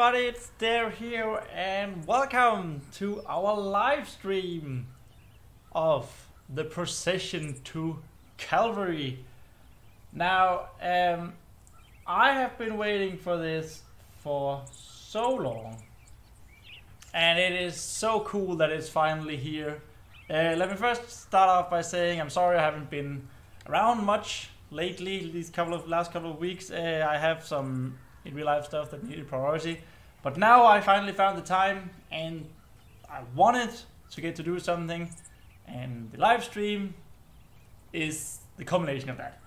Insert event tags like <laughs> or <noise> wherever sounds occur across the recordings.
everybody, it's Dair here, and welcome to our live stream of the procession to Calvary. Now, um, I have been waiting for this for so long, and it is so cool that it's finally here. Uh, let me first start off by saying I'm sorry I haven't been around much lately. These couple of last couple of weeks, uh, I have some in real life stuff that needed priority. But now I finally found the time and I wanted to get to do something and the live stream is the culmination of that.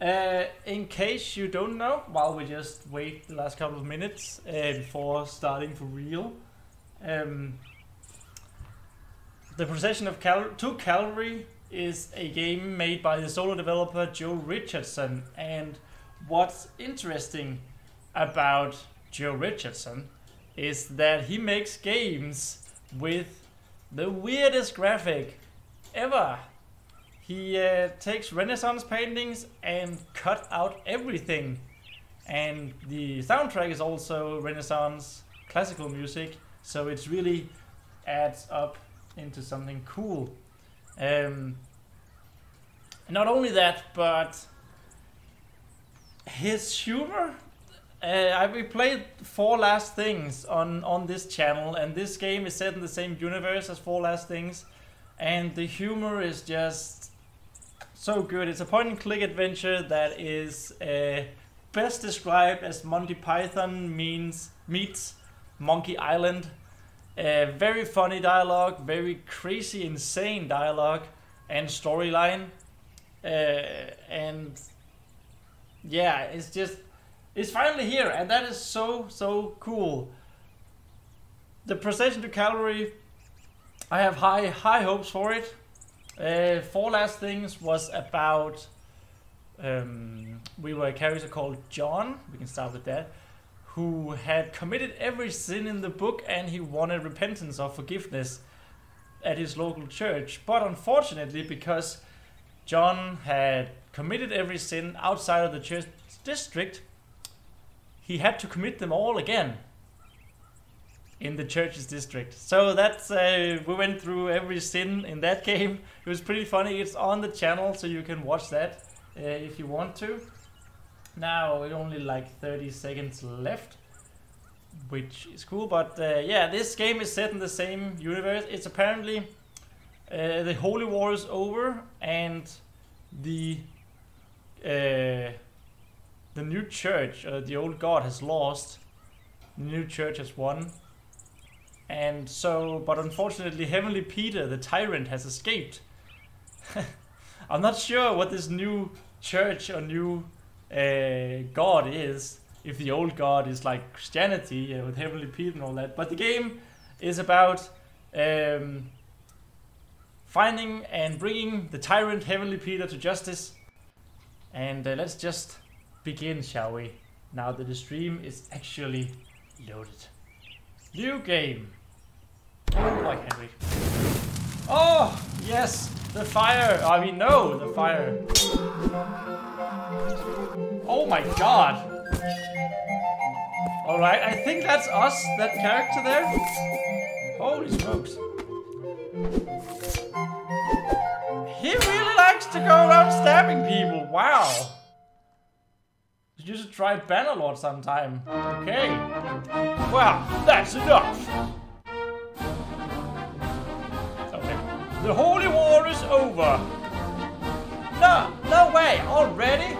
Uh, in case you don't know, while we just wait the last couple of minutes uh, before starting for real, um, the Procession of Cal- to Calvary is a game made by the solo developer Joe Richardson. And what's interesting about Joe Richardson is that he makes games with the weirdest graphic ever. He uh, takes Renaissance paintings and cut out everything. And the soundtrack is also Renaissance classical music, so it's really adds up into something cool. Um, not only that, but his humor uh, we played Four Last Things on on this channel, and this game is set in the same universe as Four Last Things, and the humor is just so good. It's a point-and-click adventure that is uh, best described as Monty Python means meets Monkey Island. Uh, very funny dialogue, very crazy, insane dialogue, and storyline, uh, and yeah, it's just it's finally here, and that is so, so cool. The procession to Calvary, I have high, high hopes for it. Uh, Four Last Things was about. Um, we were a character called John, we can start with that, who had committed every sin in the book and he wanted repentance or forgiveness at his local church. But unfortunately, because John had committed every sin outside of the church district, he had to commit them all again in the church's district. So that's uh, we went through every sin in that <laughs> game. It was pretty funny. It's on the channel, so you can watch that uh, if you want to. Now it's only like 30 seconds left, which is cool. But uh, yeah, this game is set in the same universe. It's apparently uh, the Holy War is over and the uh, the new church, uh, the old god, has lost. The new church has won. And so, but unfortunately, Heavenly Peter, the tyrant, has escaped. <laughs> I'm not sure what this new church or new uh, god is. If the old god is like Christianity uh, with Heavenly Peter and all that. But the game is about um, finding and bringing the tyrant Heavenly Peter to justice. And uh, let's just begin, shall we? Now that the stream is actually loaded. New game. Oh boy, Henry. Oh, yes, the fire. I mean, no, the fire. Oh my god. Alright, I think that's us, that character there. Holy smokes. He really likes to go around stabbing people. Wow. You should try Bannerlord sometime. Okay. Well, that's enough. Okay. The Holy War is over. No, no way, already?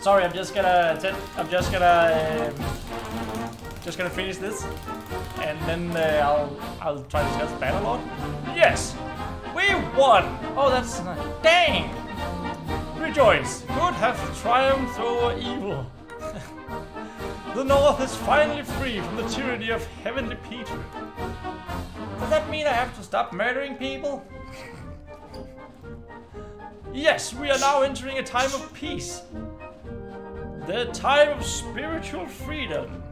Sorry, I'm just gonna, I'm just gonna, um, just gonna finish this, and then uh, I'll, I'll try to discuss Bannerlord. Yes, we won. Oh, that's nice. Dang. Rejoice! Good hath triumphed over evil. <laughs> the North is finally free from the tyranny of Heavenly Peter. Does that mean I have to stop murdering people? <laughs> yes, we are now entering a time of peace. The time of spiritual freedom.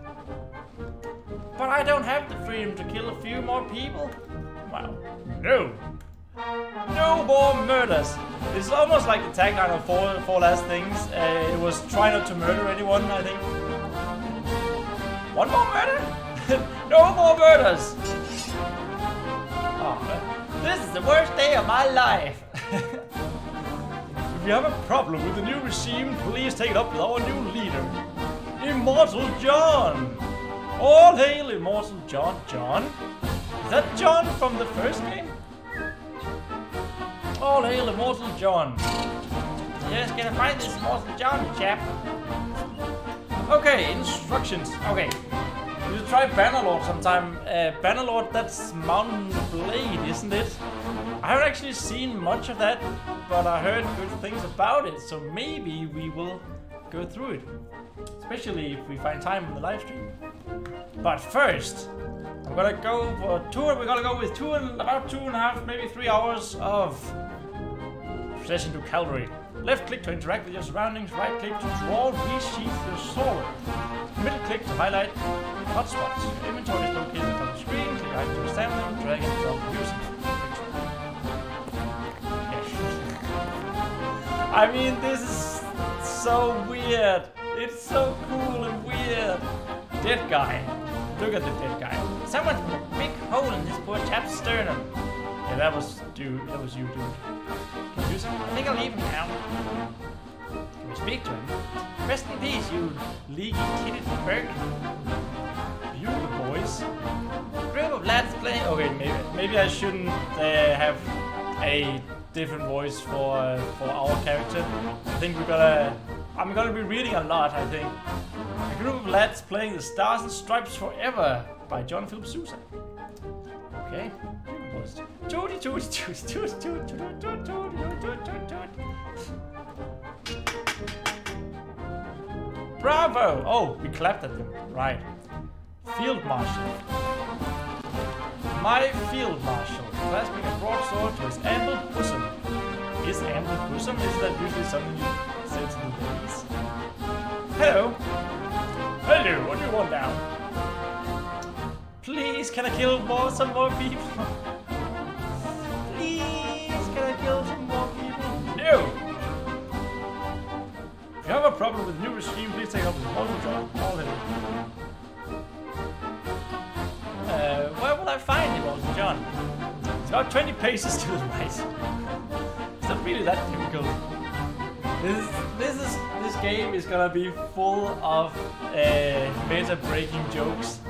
But I don't have the freedom to kill a few more people. Well, no. No more murders. It's almost like the tagline of Four, four Last Things. Uh, it was try not to murder anyone, I think. One more murder? <laughs> no more murders! Oh, this is the worst day of my life. <laughs> if you have a problem with the new regime, please take it up with our new leader, Immortal John. All hail Immortal John. John? Is that John from the first game? All hail Immortal John. Yes, gonna find this Immortal John, chap. Okay, instructions. Okay. You should try Bannerlord sometime. Uh, Bannerlord, that's Mount & Blade, isn't it? I haven't actually seen much of that, but I heard good things about it, so maybe we will go through it. Especially if we find time in the live stream. But first, I'm gonna go for a tour. we're gonna go with two and about two and a half, maybe three hours of Procession to Calvary. Left click to interact with your surroundings, right click to draw, resheath your sword. Middle click to highlight hotspots. Inventory is located on the screen, click items to them, drag and drop using. I mean, this is so weird. It's so cool and weird. Dead guy. Look at the dead guy. Someone put a big hole in this poor chap's sternum. Yeah, that was dude. That was you, dude. I think I'll leave him now. Can we speak to him? Rest in peace, you leaky titted berg. Beautiful boys. Group of lads playing. Okay, maybe maybe I shouldn't uh, have a different voice for uh, for our character. I think we're gonna. I'm gonna be reading a lot. I think. A group of lads playing the Stars and Stripes Forever by John Philip Sousa. Okay. Bravo! Oh, we clapped at them. Right. Field Marshal. My Field Marshal, clasping a broadsword to his ample bosom. His ample bosom? Is that usually something you say to the ladies? Hello. Hello, what do you want now? Please, can I kill more, some more people? Please, can I kill some more people? No! If you have a problem with new regime, please take up with Mortal John. Call him. Uh, where will I find Immortal John? It's about 20 paces to the right. It's not really that difficult. This, this is this game is gonna be full of uh, meta-breaking jokes.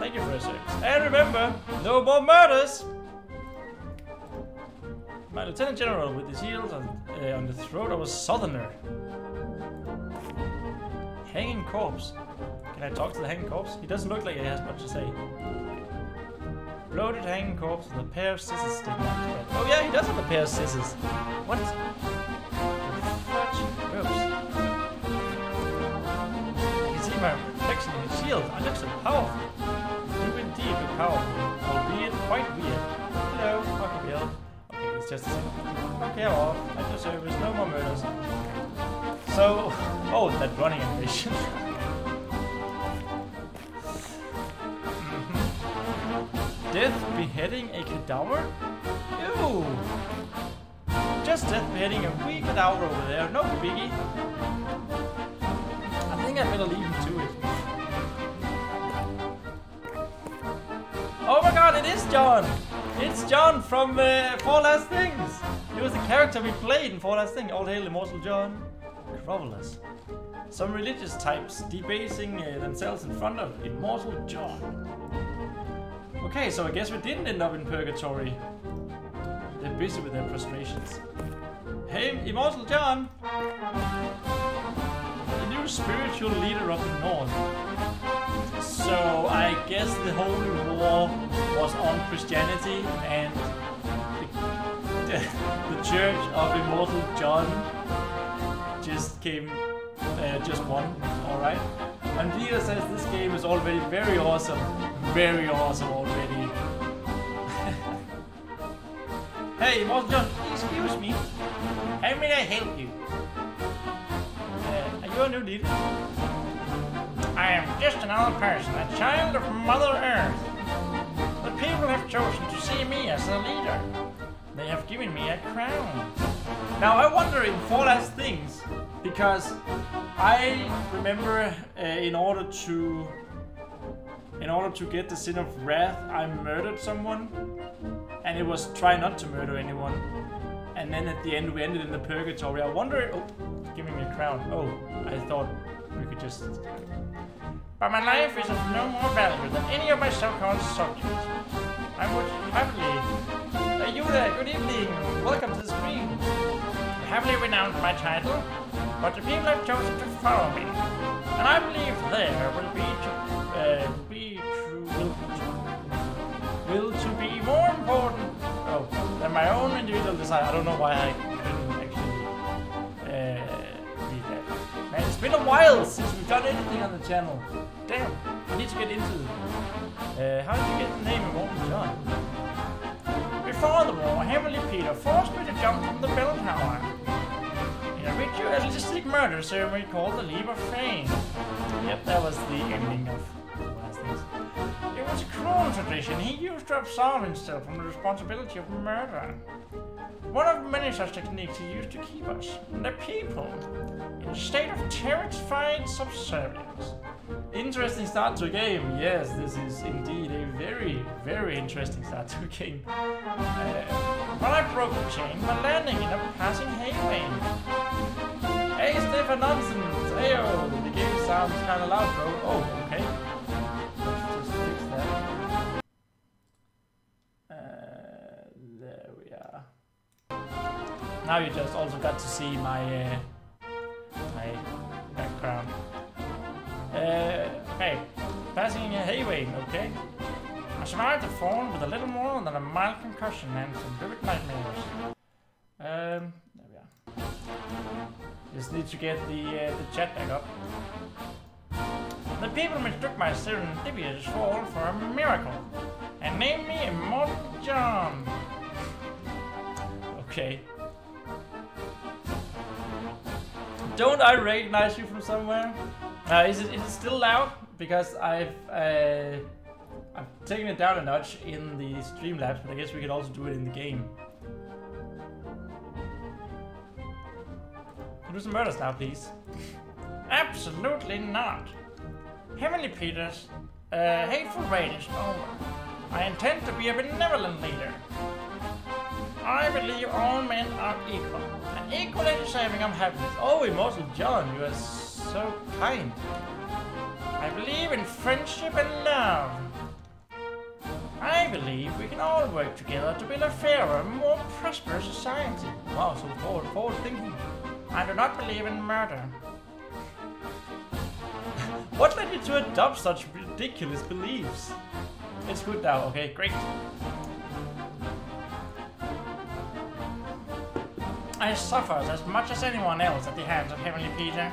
Thank you for a service. And remember, no more murders! My Lieutenant General with his heels on, uh, on the throat of a southerner. Hanging corpse. Can I talk to the hanging corpse? He doesn't look like he has much to say. Bloated hanging corpse with a pair of scissors sticking out his. Oh yeah, he does have a pair of scissors. What? Gross. You can see my reflection in his shield. I look so powerful. You indeed look powerful, albeit quite weird. Just second. Okay, I'm off. At your service, no more murders. So, oh, that running animation. <laughs> Mhm. Death beheading a cadaver? Ew! Just death beheading a wee cadaver over there, no biggie. I think I better leave him to it. Oh my god, it is John! It's John from uh, Four Last Things! He was the character we played in Four Last Things. All hail Immortal John. Grovelers. Some religious types debasing uh, themselves in front of Immortal John. Okay, so I guess we didn't end up in purgatory. They're busy with their frustrations. Hey, Immortal John! Spiritual leader of the North. So I guess the Holy War was on Christianity and the, <laughs> the Church of Immortal John just came, uh, just won, alright? And Peter says this game is already very awesome, very awesome already. <laughs> hey, Immortal John, excuse me, how may I help you? I am just another person, a child of Mother Earth. The people have chosen to see me as a leader. They have given me a crown. Now I wonder in Four Last Things, because I remember uh, in order to in order to get the sin of wrath, I murdered someone, and it was try not to murder anyone. And then at the end, we ended in the purgatory. I wonder. Oh, give me a crown. Oh, I thought we could just. But my life is of no more value than any of my so-called subjects. I would happily. You there? Good evening. Welcome to the stream. I happily renounce my title, but the people have chosen to follow me, and I believe there will be to uh, be true be more important oh, than my own individual desire. I don't know why I couldn't actually uh, read that. Man, it's been a while since we've done anything on the channel. Damn, I need to get into it. Uh, how did you get the name Immortal John? Before the war, Heavenly Peter forced me to jump from the bell tower in a ritualistic murder ceremony called the Leap of Fame. Yep, that was the ending of it was a cruel tradition. He used to absolve himself from the responsibility of murder. One of many such techniques he used to keep us, the people, in a state of terrified subservience. Interesting start to a game. Yes, this is indeed a very, very interesting start to a game. Uh, but I broke the chain by landing in a passing haywain. Hey, Stefan Nonsense! Heyo! The game sounds kinda loud, bro. Oh, okay. Now you just also got to see my uh, my background. Uh, hey, passing a haywain, okay? I survived the fall with a little more than a mild concussion and some vivid nightmares. Um, there we are. Just need to get the uh, the chat back up. The people mistook my serendipitous fall for a miracle and named me Immortal John. Okay. Don't I recognize you from somewhere? Uh, is, it, is it still loud? Because I've uh, I've taken it down a notch in the Streamlabs, but I guess we could also do it in the game. Do some murders now, please. Absolutely not. Heavenly Peters, uh, hateful is over. I intend to be a benevolent leader. I believe all men are equal, and equally deserving of happiness. Oh, Immortal John, you are so kind. I believe in friendship and love. I believe we can all work together to build a fairer, more prosperous society. Wow, so forward, forward thinking. I do not believe in murder. <laughs> what led you to adopt such ridiculous beliefs? It's good now, okay, great. I suffered as much as anyone else at the hands of Heavenly Peter.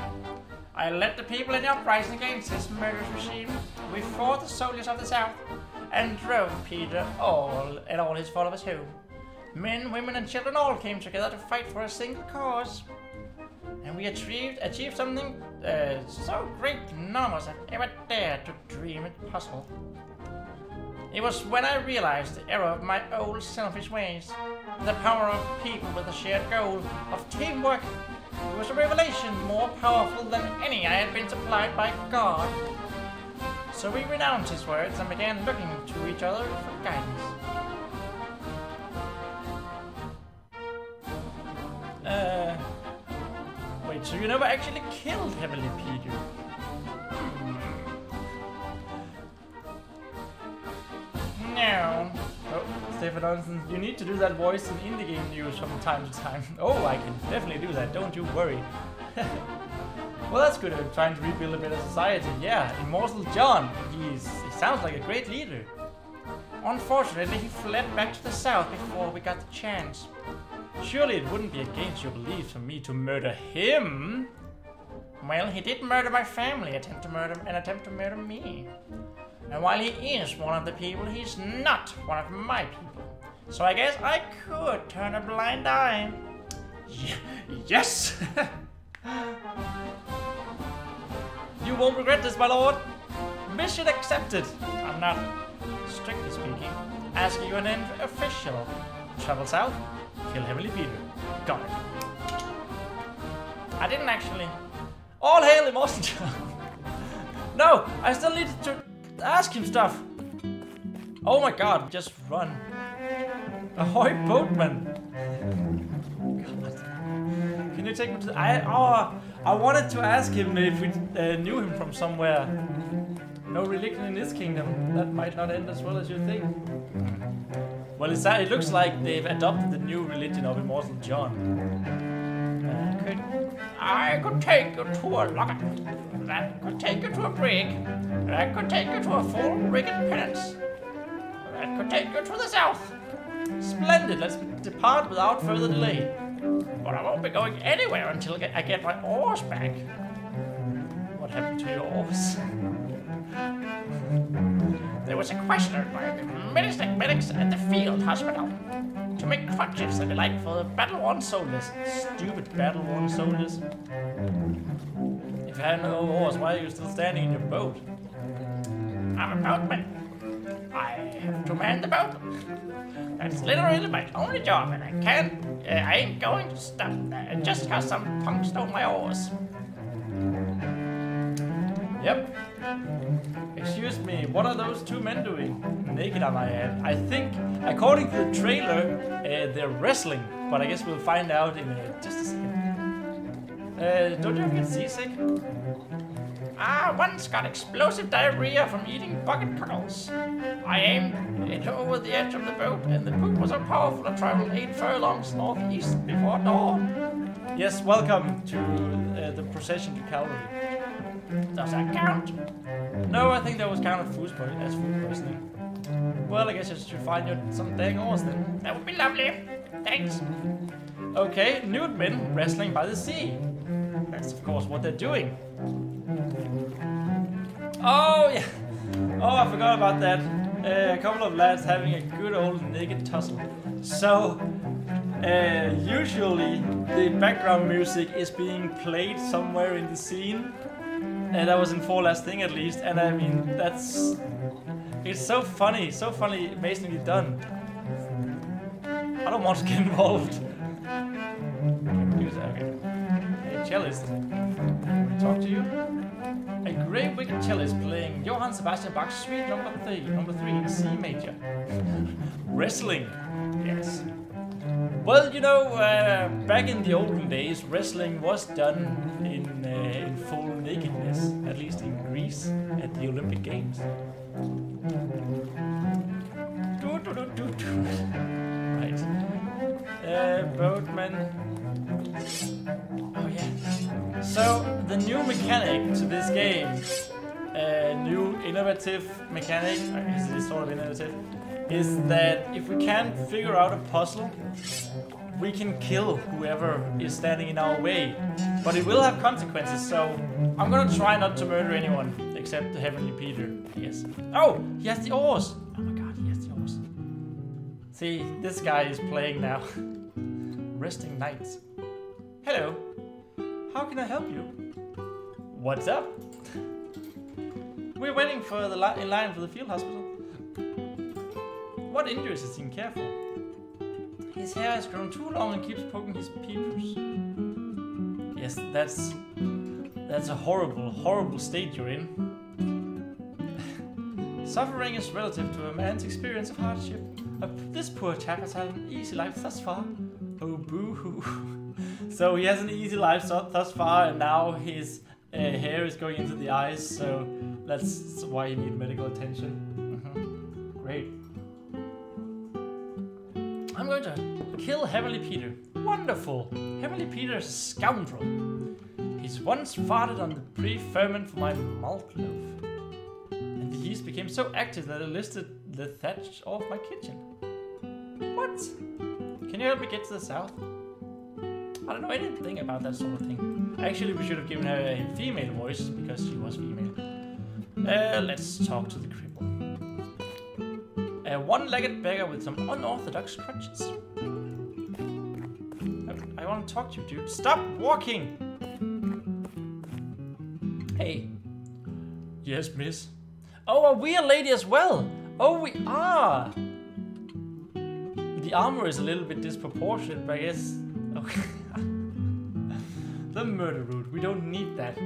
I led the people in the uprising against this murderous regime. We fought the soldiers of the South and drove Peter all and all his followers home. Men, women, and children all came together to fight for a single cause. And we achieved achieved something uh, so great none of us had ever dared to dream it possible. It was when I realized the error of my old selfish ways, the power of people with a shared goal of teamwork. It was a revelation more powerful than any I had been supplied by God. So we renounced his words and began looking to each other for guidance. Uh, wait, so you never actually killed Heavenly Peter? No. Oh, Stefan Johnson, you need to do that voice in indie game news from time to time. <laughs> Oh, I can definitely do that, don't you worry. <laughs> well, that's good, I'm trying to rebuild a better society. Yeah, Immortal John, he's, he sounds like a great leader. Unfortunately, he fled back to the south before we got the chance. Surely it wouldn't be against your beliefs for me to murder him. Well, he did murder my family, attempt to murder and attempt to murder me. And while he is one of the people, he's not one of my people. So I guess I could turn a blind eye. Y <laughs> yes! <laughs> you won't regret this, my lord. Mission accepted. I'm not, strictly speaking, asking you an official. Travel south, kill Heavenly Peter. Got it. I didn't actually All hail Immortal <laughs> no, I still need to ask him stuff. Oh my god, just run. Ahoy, boatman! God. Can you take me to the... I, oh, I wanted to ask him if we uh, knew him from somewhere. No religion in this kingdom. That might not end as well as you think. Well, it's, it looks like they've adopted the new religion of Immortal John. Uh, could, I could take you to a lugger. That could take you to a brig. That could take you to a full rigged pinnace. That could take you to the south. Splendid, let's depart without further delay. But I won't be going anywhere until I get my oars back. What happened to your oars? There was a questioner by the medics at the field hospital to make and the like for the battle-worn soldiers. Stupid battle-worn soldiers. If you had no oars, why are you still standing in your boat? I'm a boatman. I have to man the boat. That's literally my only job, and I can't. Uh, I ain't going to stop uh, just because some punk stole my oars. Yep. Excuse me, what are those two men doing? Naked on my head. I think, according to the trailer, uh, they're wrestling, but I guess we'll find out in uh, just a second. Uh, don't you get seasick? Ah, once got explosive diarrhea from eating bucket cockles. I aimed it over the edge of the boat, and the poop was so powerful I traveled eight furlongs northeast before dawn. Yes, welcome to uh, the procession to Calvary. Does that count? No, I think that was kind of food poisoning. That's food poisoning. Well, I guess you should find your some dang oars then. That would be lovely. Thanks. Okay, nude men wrestling by the sea. That's of course what they're doing. Oh, yeah. Oh, I forgot about that. Uh, a couple of lads having a good old naked tussle. So, uh, usually the background music is being played somewhere in the scene. And that was in Four Last Thing at least. And I mean, that's. It's so funny, so funny, amazingly done. I don't want to get <laughs> involved. Okay. Hey, cellist. Can talk to you? A great wicked cellist playing Johann Sebastian Bach's Suite Number Three, Number Three in C major. <laughs> Wrestling, yes. Well, you know, uh, back in the olden days, wrestling was done in uh, in full nakedness, at least in Greece at the Olympic Games. Right. Uh, boatman. Oh yeah. So the new mechanic to this game, uh, new innovative mechanic, I guess it is sort of innovative, is that if we can't figure out a puzzle, we can kill whoever is standing in our way. But it will have consequences, so I'm gonna try not to murder anyone except the Heavenly Peter. Yes. Oh, he has the oars. Oh my god, he has the oars. See, this guy is playing now. <laughs> Resting Knights. Hello. How can I help you? What's up? <laughs> We're waiting for the li in line for the field hospital. What injuries is he care for? His hair has grown too long and keeps poking his peepers. Yes, that's that's a horrible, horrible state you're in. <laughs> Suffering is relative to a man's experience of hardship. Uh, this poor chap has had an easy life thus far. Oh, boo-hoo. <laughs> so he has an easy life so, thus far, and now his uh, hair is going into the eyes, so that's why he needs medical attention. Mhm. Great. I'm going to kill Heavenly Peter. Wonderful! Heavenly Peter is a scoundrel. He's once farted on the pre-ferment for my malt loaf. And the yeast became so active that it lifted the thatch off my kitchen. What? Can you help me get to the south? I don't know anything about that sort of thing. Actually, we should have given her a female voice because she was female. Uh, let's talk to the. A one-legged beggar with some unorthodox crutches. I, I want to talk to you, dude. Stop walking! Hey. Yes, miss. Oh, are we a lady as well? Oh, we are! The armor is a little bit disproportionate, but I guess... Okay. <laughs> the murder route. We don't need that.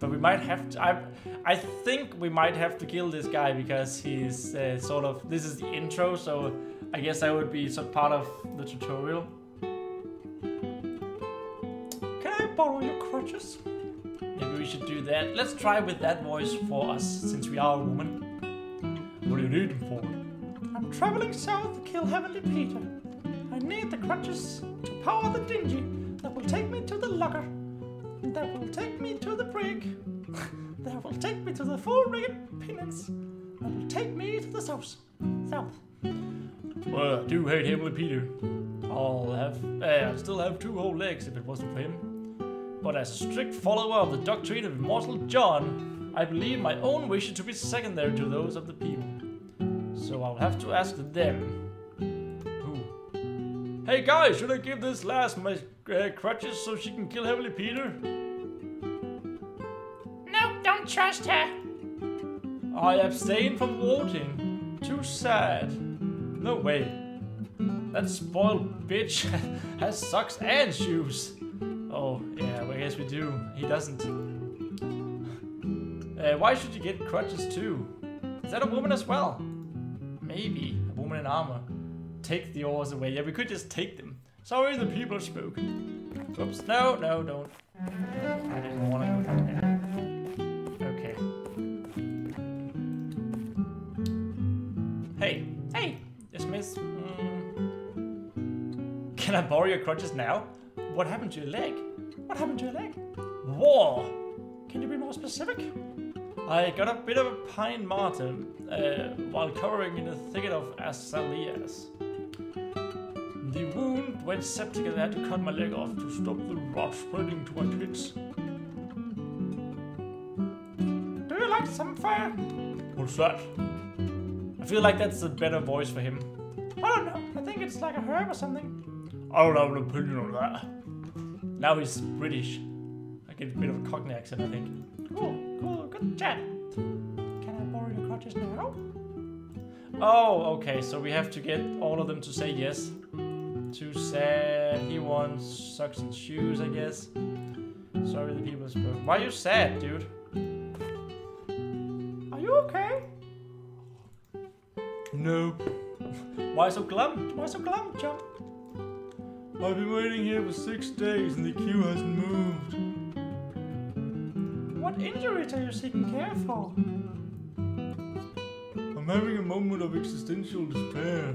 But we might have to. I, I think we might have to kill this guy because he's uh, sort of. This is the intro, so I guess that would be some part of the tutorial. Can I borrow your crutches? Maybe we should do that. Let's try with that voice for us, since we are a woman. What do you need them for? I'm traveling south to kill Heavenly Peter. I need the crutches to power the dinghy that will take me to the locker. That will take me to the brig. that will take me to the full rigged pinnace. That will take me to the south. South. Well, I do hate Heavenly Peter. I'll have, uh, I'd still have two whole legs if it wasn't for him. But as a strict follower of the doctrine of immortal John, I believe my own wishes to be secondary to those of the people. So I'll have to ask them. Who? Hey guys, should I give this last my uh, crutches so she can kill Heavenly Peter? No, don't trust her. I abstain from voting. Too sad. No way. That spoiled bitch <laughs> has socks and shoes. Oh, yeah, well, I guess we do. He doesn't. Uh, why should you get crutches too? Is that a woman as well? Maybe. A woman in armor. Take the oars away. Yeah, we could just take them. Sorry, the people are spoke. Oops. No, no, don't. I didn't want to go down there. Okay. Hey, hey, yes, miss. Mm. Can I borrow your crutches now? What happened to your leg? What happened to your leg? War! Can you be more specific? I got a bit of a pine marten uh, while covering in a thicket of azaleas. The wound went septic and I had to cut my leg off to stop the rot spreading to my kids. Do you like some fire? What's that? I feel like that's a better voice for him. I don't know. I think it's like a herb or something. I don't have an opinion on that. Now he's British. I get a bit of a Cockney accent, I think. Cool, cool, good chat. Can I borrow your crutches now? Oh, okay, so we have to get all of them to say yes. Too sad. He wants socks and shoes, I guess. Sorry the people spoke. Why are you sad, dude? Are you okay? No. <laughs> Why so glum? Why so glum, chump? I've been waiting here for six days and the queue hasn't moved. What injuries are you seeking care for? I'm having a moment of existential despair.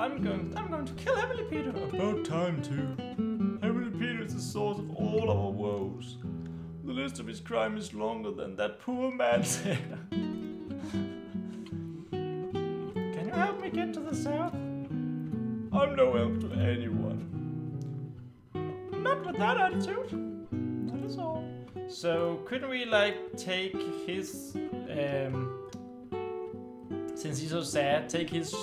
I'm going I'm going to kill Heavenly Peter. About time too. Heavenly Peter is the source of all our woes. The list of his crime is longer than that poor man's <laughs> said. Can you help me get to the south? I'm no help to anyone. Not with that attitude. That is all. So couldn't we like take his um since he's so sad, take his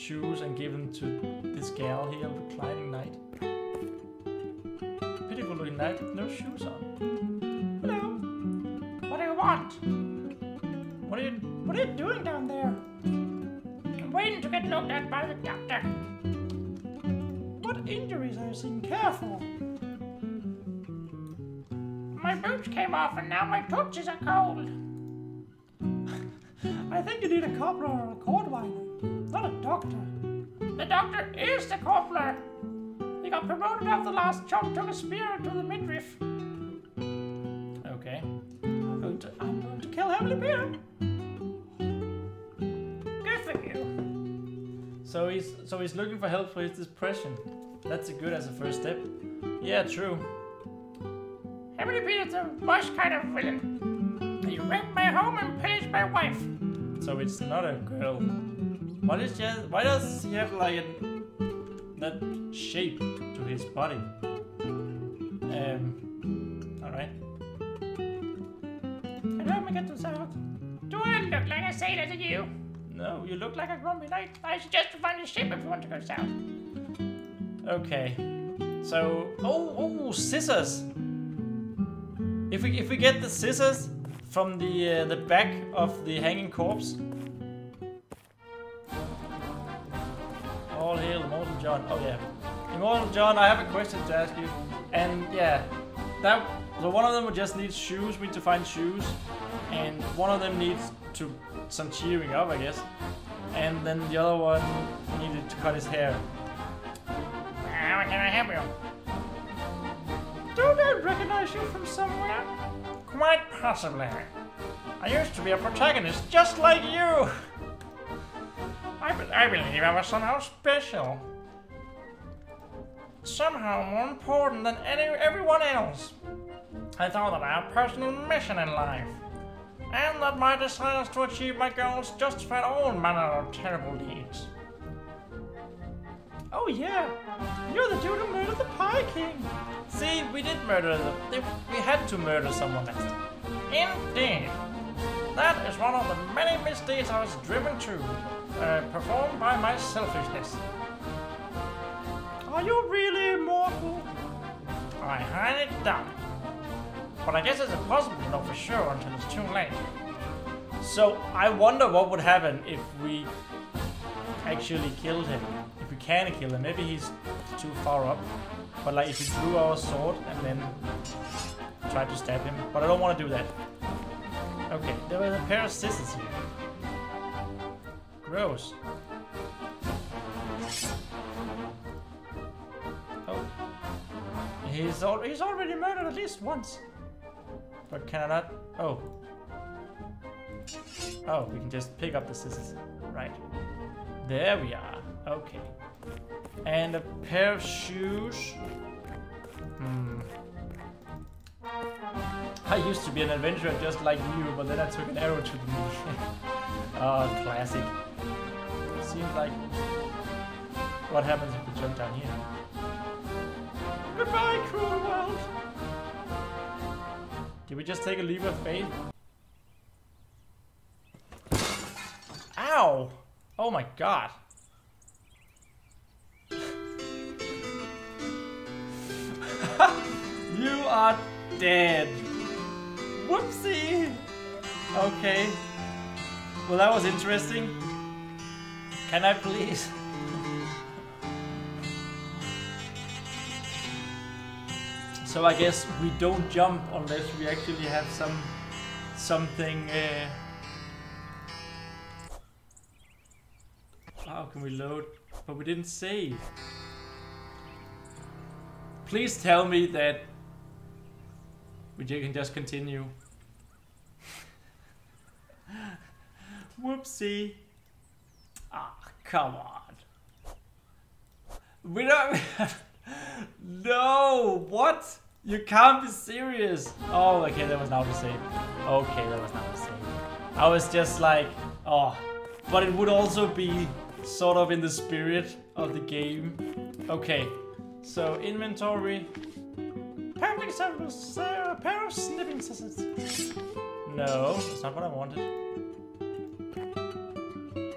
shoes and give them to this gal here, reclining knight. Pitiful looking knight with no shoes on. Hello. What do you want? What are you what are you doing down there? I'm waiting to get looked at by the doctor. What injuries are you seeking care for? My boots came off and now my tootsies are cold. I think you need a cobbler or a cordwainer, not a doctor. The doctor is the cobbler. He got promoted after the last job, took a spear to the midriff. Okay. I'm going to, I'm going to kill Heavenly Peter. Good for you. So he's so he's looking for help for his depression. That's a good as a first step. Yeah, true. Heavenly Peter's a worst kind of villain. He raped my home and pillaged my wife. So it's not a girl. Why does he have, why does he have like a, that shape to his body? Um. All right. Can you help me get to the south? Do I look like a sailor to you? No, you look like Like a grumpy knight. I suggest you find a ship if you want to go south. Okay. So, oh, oh, scissors. If we if we get the scissors from the uh, the back of the hanging corpse. All hail Mortal John. Oh yeah. Immortal John, I have a question to ask you. And yeah, that so one of them would just need shoes. We need to find shoes, and one of them needs to some cheering up, I guess. And then the other one needed to cut his hair. How can I help you? Don't I recognize you from somewhere? Quite possibly. I used to be a protagonist just like you. I, be- I believe I was somehow special. Somehow more important than any everyone else. I thought that I had a personal mission in life. And that my desires to achieve my goals justified all manner of terrible deeds. Oh yeah, you're the dude who murdered the Pie King. See, we did murder the. they- We had to murder someone last. Indeed. That is one of the many misdeeds I was driven to, uh, performed by my selfishness. Are you really immortal? I doubt it. But I guess it's impossible to know for sure until it's too late. So I wonder what would happen if we actually killed him. Can kill him, maybe he's too far up. But like if we drew our sword and then tried to stab him. But I don't want to do that. Okay, there was a pair of scissors here. Gross. Oh. He's, al- he's already murdered at least once. But can I not? Oh. Oh, we can just pick up the scissors. Right. There we are. Okay. And a pair of shoes. Hmm. I used to be an adventurer just like you, but then I took an arrow to the knee. oh, <laughs> classic. Seems like... What happens if we jump down here? Goodbye, cruel world! Did we just take a leap of faith? Ow! Oh my god. <laughs> you are dead. Whoopsie! Okay. Well, that was interesting. Can I please? So I guess we don't jump unless we actually have some something. Uh... How can we load? But we didn't save. Please tell me that we can just continue. <laughs> Whoopsie. Ah, come on. We don't. <laughs> no, what? You can't be serious. Oh, okay, that was not the same. Okay, that was not the same. I was just like, oh, but it would also be sort of in the spirit of the game. Okay, so inventory. Perfect samples, uh, a pair of snipping scissors. No, that's not what I wanted.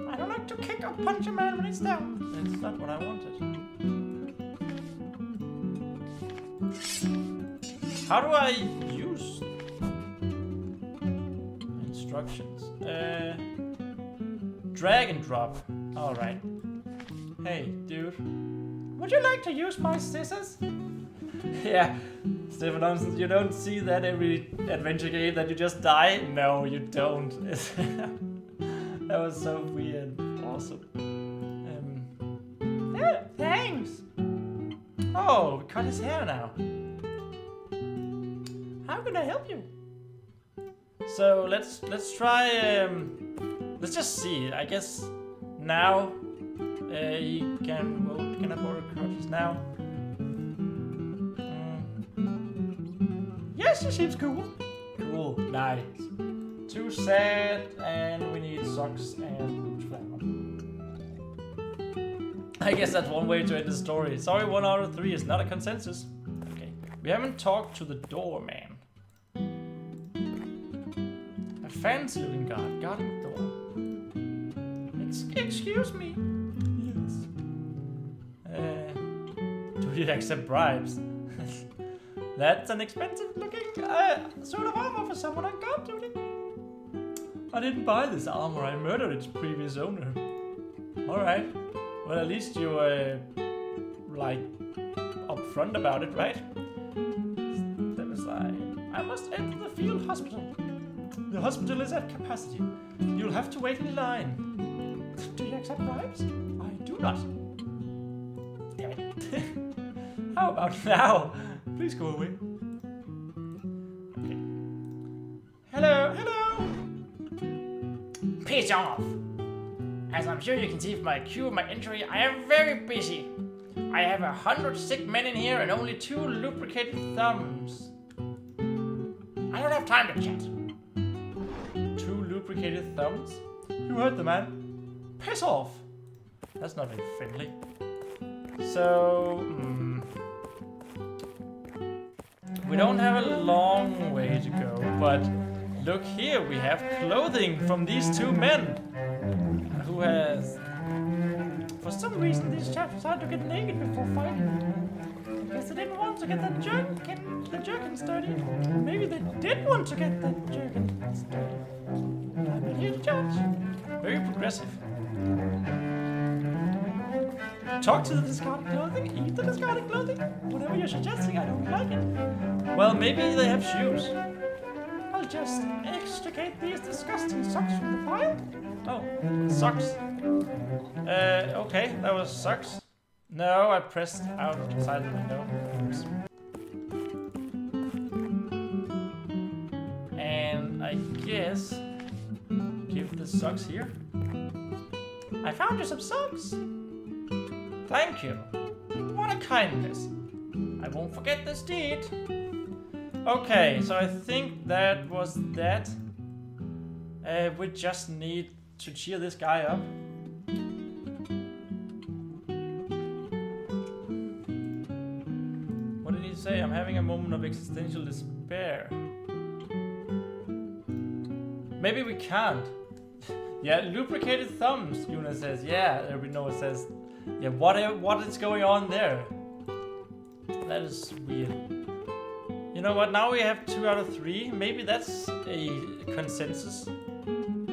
I don't like to kick or punch a man when he's down. That's not what I wanted. How do I use instructions? Uh, drag and drop. All right. Hey, dude. Would you like to use my scissors? <laughs> Yeah, Stephen Thompson, you don't see that every adventure game that you just die? No, you don't. <laughs> that was so weird. Awesome. Um, Yeah, thanks. oh, we cut his hair now. How can I help you? So let's let's try. Um, let's just see. I guess now uh, he can. Well, can I borrow now? Mm. Yes, she seems cool. Cool, nice. Too sad, and we need socks and boots for that one. I guess that's one way to end the story. Sorry, one out of three is not a consensus. Okay, we haven't talked to the doorman. A fancy looking guard guarding the door. Ex- excuse me. <laughs> you accept bribes? <laughs> That's an expensive looking uh, suit of armor for someone on guard duty. I didn't buy this armor, I murdered its previous owner. Alright. Well, at least you uh, like upfront about it, right? That was like, I must enter the field hospital. The hospital is at capacity. You'll have to wait in line. <laughs> Do you accept bribes? I do not. Damn it. How about now? Please go away. Hello, hello. Piss off! As I'm sure you can see from my queue of my entry, I am very busy. I have a hundred sick men in here and only two lubricated thumbs. I don't have time to chat. Two lubricated thumbs? You heard the man. Piss off! That's not very friendly. So, hmm. We don't have a long way to go, but look here, we have clothing from these two men. Who has. For some reason, these chaps decided to get naked before fighting. I guess they didn't want to get that jerkin, the jerkin dirty. Maybe they did want to get that jerkin dirty. I'm here to judge. Very progressive. Talk to the discarded clothing, eat the discarded clothing. Whatever you're suggesting, I don't like it. Well, maybe they have shoes. I'll just extricate these disgusting socks from the pile. Oh, socks. Uh, okay, that was socks. No, I pressed outside the window. Oops. And I guess give the socks here. I found you some socks. Thank you. What a kindness. I won't forget this deed. Okay, so I think that was that. Uh, we just need to cheer this guy up. What did he say? I'm having a moment of existential despair. Maybe we can't. <laughs> Yeah, lubricated thumbs, Yuna says. Yeah, Renoa says. Yeah, what, what is going on there? That is weird. You know what? Now we have two out of three. Maybe that's a consensus. Hmm,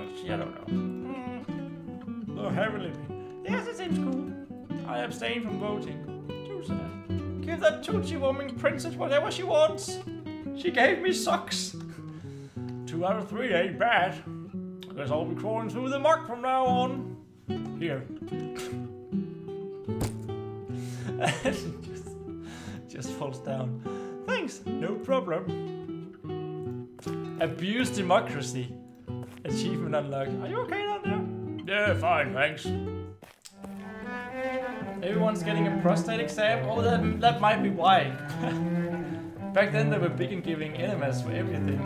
Actually, I don't know. Hmm. Oh, heavenly. Yes, it seems cool. I abstain from voting. Too sad. Give that Tucci woman princess whatever she wants. She gave me socks. Two out of three ain't bad. Guess I'll be crawling through the muck from now on. Here. just, <laughs> just falls down. Thanks, no problem. Abuse democracy. Achievement unlocked. Are you okay down there? Yeah, fine, thanks. Everyone's getting a prostate exam. Oh, that, that might be why. <laughs> Back then they were big in giving enemas for everything.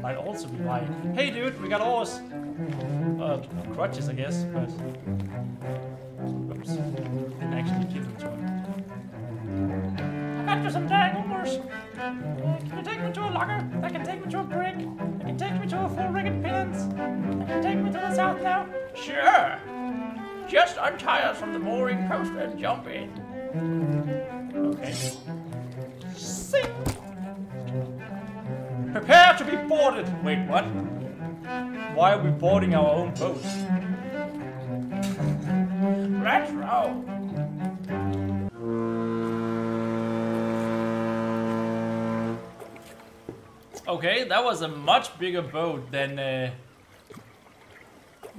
Might also be why. Hey dude, we got oars. Uh, crutches, I guess, but... Oops. Didn't actually give them to him. I got you some dang oars. Uh, can you take me to a lugger? That can take me to a brig. That can take me to a full-rigged pinnace. That can take me to the south now. Sure. Just untie us from the mooring post and jump in. Okay. Sing. Prepare to be boarded. Wait, what? Why are we boarding our own boat? Let's. Okay, that was a much bigger boat than uh,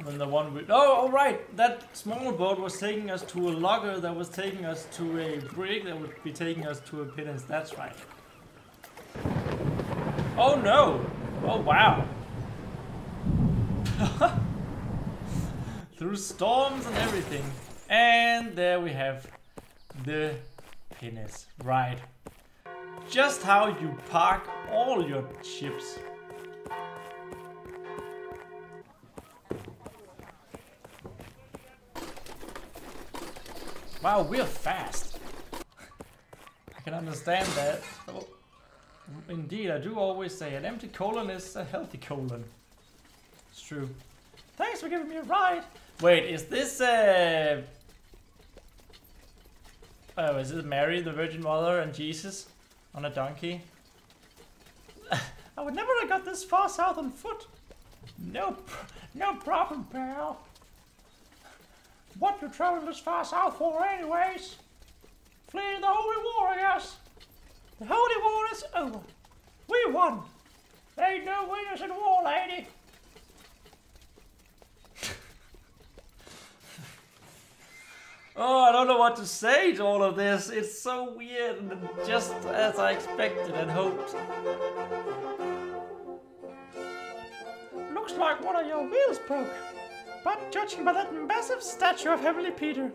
than the one we. Oh, all right. That small boat was taking us to a lugger that was taking us to a brig that would be taking us to a pinnace. That's right. Oh no! Oh wow! <laughs> Through storms and everything. And there we have the pinnace. Right. Just how you park all your ships. Wow, we're fast. <laughs> I can understand that. Oh, indeed, I do always say an empty colon is a healthy colon. It's true. Thanks for giving me a ride. Wait, is this uh Oh, is it Mary, the Virgin Mother, and Jesus on a donkey? <laughs> I would never have got this far south on foot. No, no problem, pal. What you traveling this far south for anyways? Fleeing the Holy War, I guess. The Holy War is over. We won. There Ain't no winners in war, lady. <laughs> Oh, I don't know what to say to all of this. It's so weird and just as I expected and hoped. Looks like one of your wheels broke. But judging by that massive statue of Heavenly Peter,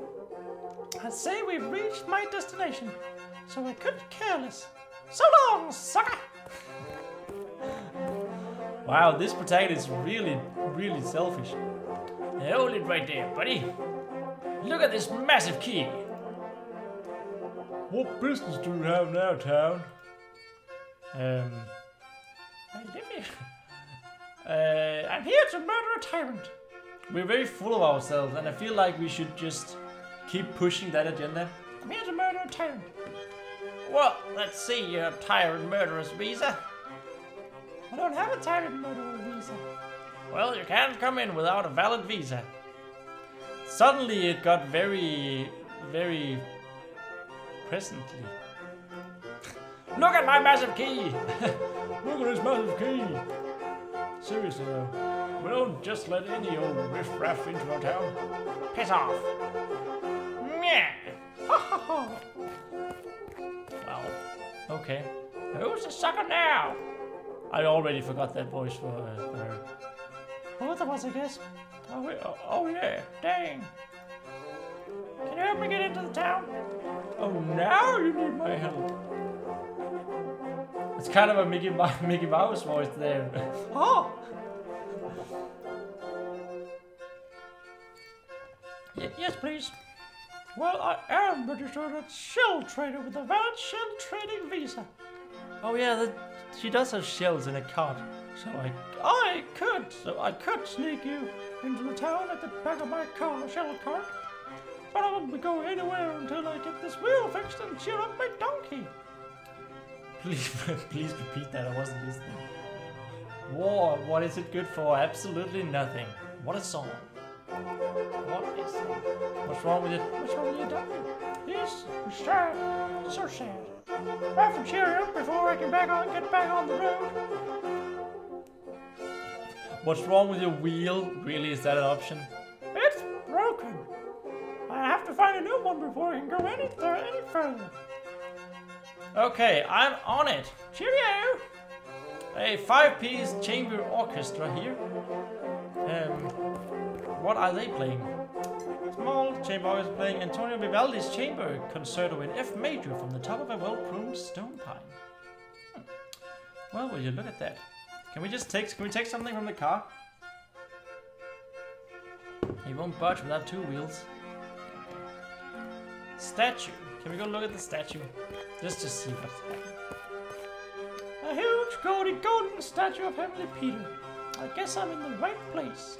I'd say we've reached my destination. So I couldn't care careless. So long, sucker! Wow, this protagonist is really, really selfish. Hold it right there, buddy. Look at this massive key. What business do you have now, town? Um, I live here. Uh, I'm here to murder a tyrant. we're very full of ourselves, and I feel like we should just keep pushing that agenda. I'm here to murder a tyrant. Well, let's see your tired murderous visa. I don't have a tired murderer visa. Well, you can't come in without a valid visa. Suddenly it got very, very presently. <laughs> Look at my massive key. <laughs> Look at this massive key. Seriously though, we don't just let any old riffraff into our town. Piss off. Meh. <laughs> okay. Who's the sucker now? I already forgot that voice for, uh, for her. Both of us, I guess. Oh, wait, oh, oh yeah, dang. Can you help me get into the town? Oh, now you need my help. It's kind of a Mickey, Mouse, <laughs> Mickey Mouse voice there. <laughs> Oh! Yes, please. Well, I am registered as shell trader with a valid shell trading visa. oh yeah, that, she does have shells in a cart. So I, I could, so I could sneak you into the town at the back of my car, shell cart. But I won't be going anywhere until I get this wheel fixed and cheer up my donkey. Please, <laughs> please repeat that. I wasn't listening. War. What is it good for? Absolutely nothing. What a song. What is it? What's wrong with it? What's wrong with your donkey? Yes, it's sad. So sad. I have to cheer up before I can back on, get back on the road. What's wrong with your wheel? Really, is that an option? It's broken. I have to find a new one before I can go any, th- any further. Okay, I'm on it. Cheerio! A five-piece chamber orchestra here. Um, what are they playing? Small chamber orchestra playing Antonio Vivaldi's chamber concerto in F major from the top of a well-pruned stone pine. Hmm. Well, will you look at that? Can we just take? Can we take something from the car? He won't budge without two wheels. Statue. Can we go look at the statue? Just to see what's happening. A huge golden golden statue of Heavenly Peter. I guess I'm in the right place.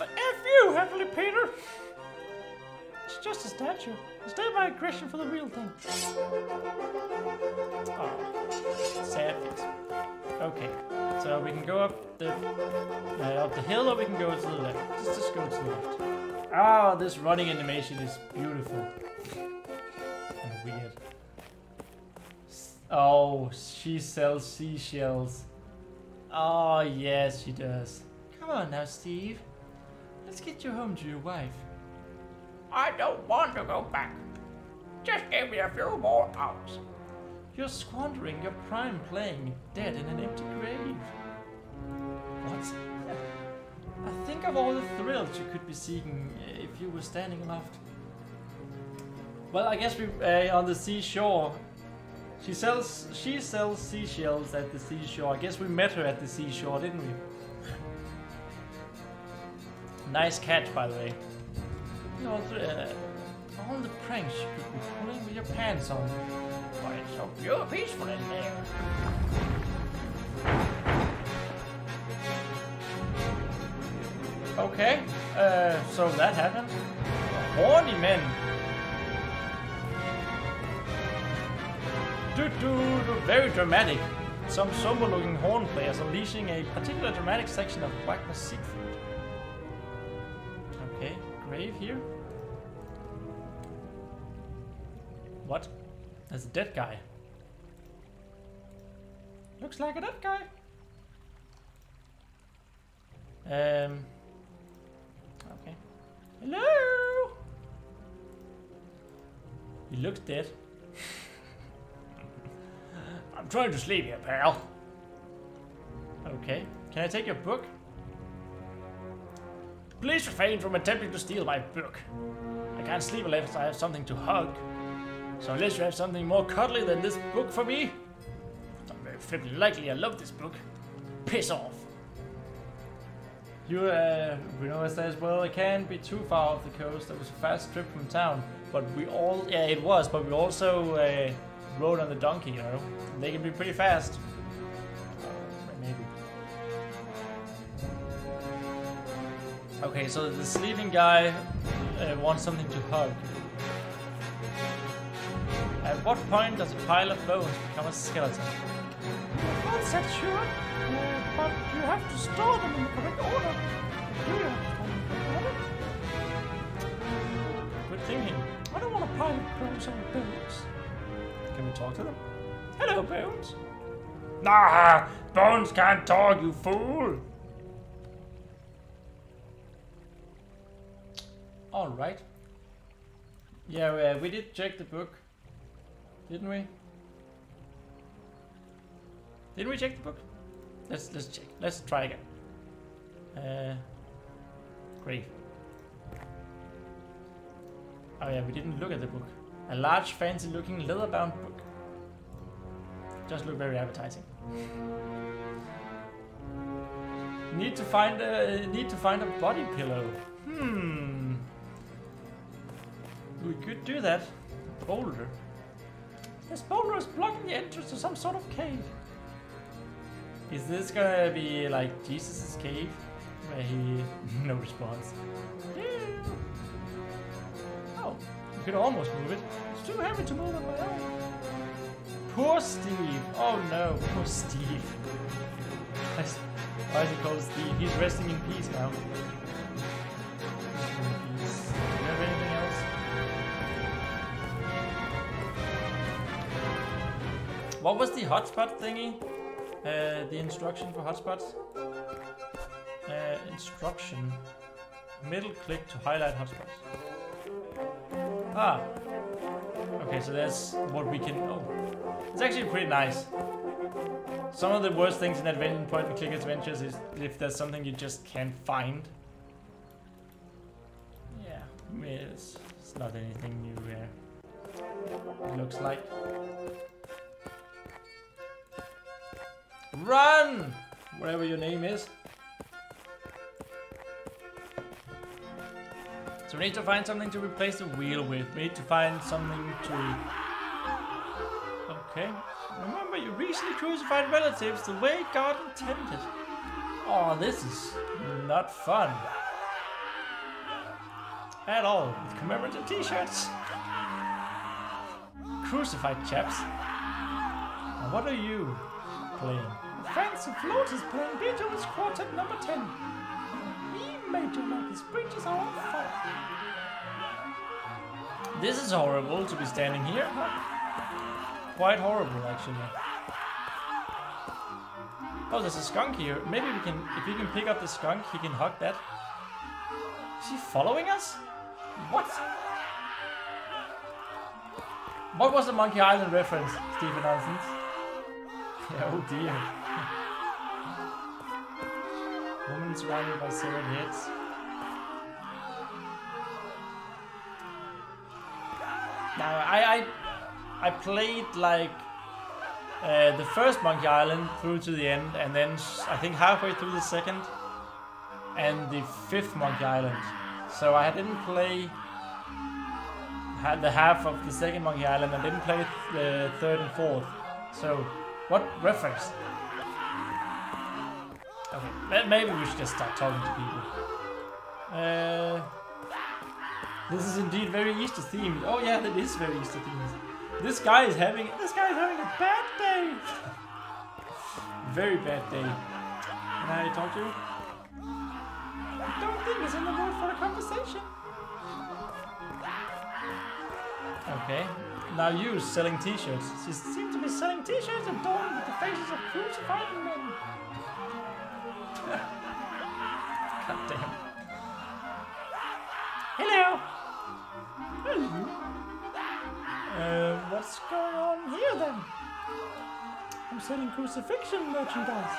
F you, Heavenly Peter! It's just a statue. Instead my aggression for the real thing. Oh, sad face. Okay, so we can go up the uh, up the hill, or we can go to the left. Let's just go to the left. Ah, this running animation is beautiful and weird. Oh, she sells seashells. Oh yes, she does. Come on now, Steve. Let's get you home to your wife. I don't want to go back. Just give me a few more hours. You're squandering your prime playing dead in an empty grave. What? I think of all the thrills you could be seeking if you were standing aloft. Well, I guess we uh, on the seashore. She sells she sells seashells at the seashore. I guess we met her at the seashore, didn't we? Nice catch, by the way. You know, uh, all the pranks you could be pulling with your pants on. Why, it's so pure peaceful in there. Okay, uh, so that happened. Horny men. Do, do, do, very dramatic. Some somber looking horn players unleashing a particular dramatic section of Wagner's Siegfried. Grave here? What? There's a dead guy. Looks like a dead guy. Um. Okay. Hello. He looks dead. <laughs> I'm trying to sleep here, pal. Okay. Can I take your book? Please refrain from attempting to steal my book. I can't sleep unless I have something to hug. So unless you have something more cuddly than this book for me, I'm very flippin' likely I love this book. Piss off. You, uh, Reno says, well, it can't be too far off the coast. That was a fast trip from town. But we all, yeah, it was, but we also uh, rode on the donkey, you know. They can be pretty fast. Okay, so the sleeping guy uh, wants something to hug. At what point does a pile of bones become a skeleton? Not that sure, uh, but you have to store them in the correct order. Do you have to store them in the correct order? Good thinking. I don't want a pile of bones on bones. Can we talk to them? Hello, Bones. Nah, Bones can't talk, you fool! Alright. Yeah, uh, we did check the book. Didn't we? Didn't we check the book? Let's let's check. Let's try again. Uh, grave. Oh yeah, we didn't look at the book. A large, fancy-looking, leather-bound book. Just look very appetizing. Need to find a need to find a body pillow. Hmm. We could do that. Boulder. This boulder is blocking the entrance to some sort of cave. Is this gonna be like Jesus' cave? Where he <laughs> no response. Yeah. Oh, you could almost move it. It's too heavy to move on my own. Poor Steve. Oh no, poor Steve. <laughs> Why is he called Steve? He's resting in peace now. What was the hotspot thingy? Uh, the instruction for hotspots? Uh, instruction. Middle click to highlight hotspots. Ah. Okay, so that's what we can. Oh, it's actually pretty nice. Some of the worst things in adventure point and click adventures is if there's something you just can't find. Yeah, it's, it's not anything new here. It looks like. Run! Whatever your name is. So we need to find something to replace the wheel with. We need to find something to... Okay. Remember, you recently crucified relatives the way God intended. Oh, this is not fun. At all. With commemorative t-shirts. Crucified chaps. Now, what are you playing? Fancy Float is playing Beethoven's Quartet number 10. E major like his bridges are on fire. This is horrible to be standing here. Quite horrible, actually. Oh, there's a skunk here. Maybe we can, if we can pick up the skunk, he can hug that. Is he following us? What? What was the Monkey Island reference, Stephen Nonsense? <laughs> Oh dear. Woman surrounded by seven hits. Now, I, I, I played like uh, the first Monkey Island through to the end, and then I think halfway through the second, and the fifth Monkey Island. So I didn't play had the half of the second Monkey Island. I didn't play the third and fourth. So, what reference? Maybe we should just start talking to people. Uh, this is indeed very Easter themed. Oh yeah, that is very Easter themed. This guy is having this guy is having a bad day. <laughs> very bad day. Can I talk to you? I don't think he's in the mood for a conversation. Okay. Now you're selling t-shirts. She seems to be selling t-shirts adorned with the faces of crucified men. God <laughs> damn. Hello. Hello. Uh, what's going on here then? I'm selling crucifixion merchandise.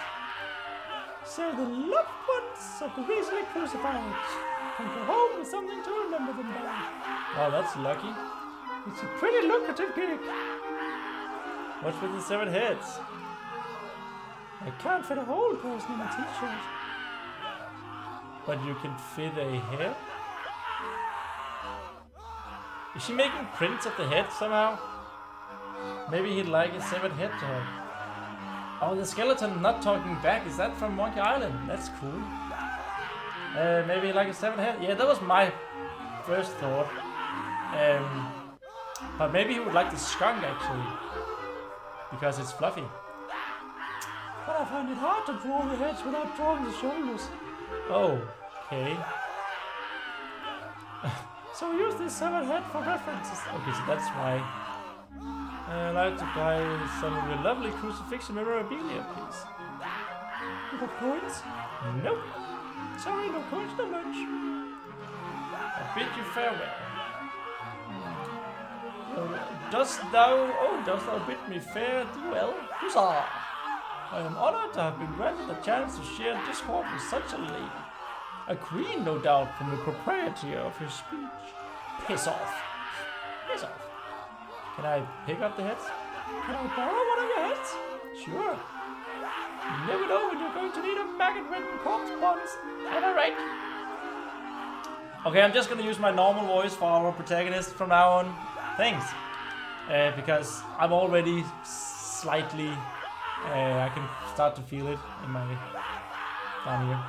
So the loved ones of the recently crucified can go home with something to remember them by. Oh, that's lucky. It's a pretty lucrative gig. What's with the seven heads? I can't fit a whole person in a t-shirt. But you can fit a head? Is she making prints of the head somehow? Maybe he'd like a severed head to her. Oh, the skeleton not talking back. Is that from Monkey Island? That's cool. Uh, maybe like a severed head? Yeah, that was my first thought. Um, but maybe he would like the skunk actually. Because it's fluffy. But I find it hard to draw the heads without drawing the shoulders. Oh, okay. <laughs> so use this severed head for references. Okay, so that's why. Uh, I'd like to buy some of your lovely crucifixion memorabilia, please. You got coins? Nope. Sorry, no coins, no much. I bid you farewell. Uh, dost thou, oh, dost thou bid me fare thee well? Huzzah! I am honored to have been granted the chance to share discord with such a lady. A queen, no doubt, from the propriety of her speech. Piss off. Piss off. Can I pick up the heads? Can I borrow one of your heads? Sure. You never know when you're going to need a maggot-ridden corpse buns. Am I right? Okay, I'm just gonna use my normal voice for our protagonist from now on. Thanks. Uh, because I'm already slightly... Uh, I can start to feel it in my... down here.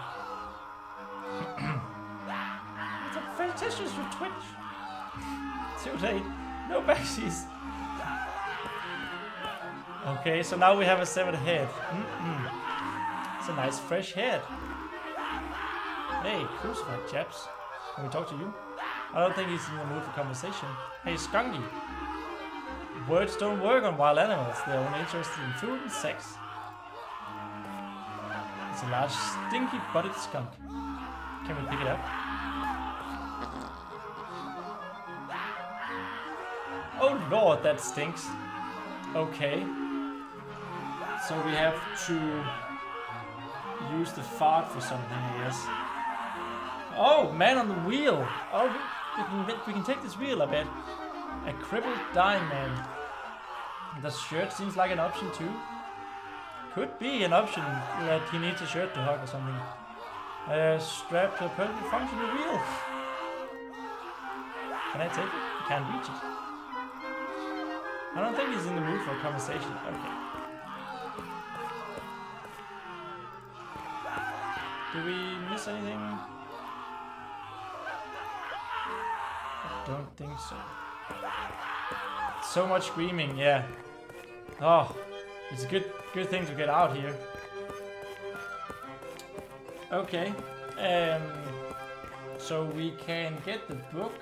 <clears throat> it's a fictitious you twitch. Too late. No backshees. Okay, so now we have a severed head. Mm -mm. It's a nice fresh head. Hey, crucified chaps. Can we talk to you? I don't think he's in the mood for conversation. Hey, Skunky. Words don't work on wild animals. They're only interested in food and sex. It's a large, stinky-butted skunk. Can we pick it up? Oh lord, that stinks. Okay. So we have to use the fart for something, I guess. Oh, man on the wheel. Oh, we can, we can take this wheel, I bet. A crippled dying man. The shirt seems like an option too. Could be an option that he needs a shirt to hug or something. Strapped to a perfectly functional wheel. Can I take it? I can't reach it. I don't think he's in the mood for a conversation. Okay. Do we miss anything? I don't think so. So much screaming, yeah. Oh, it's a good good thing to get out here. Okay. Um so we can get the book.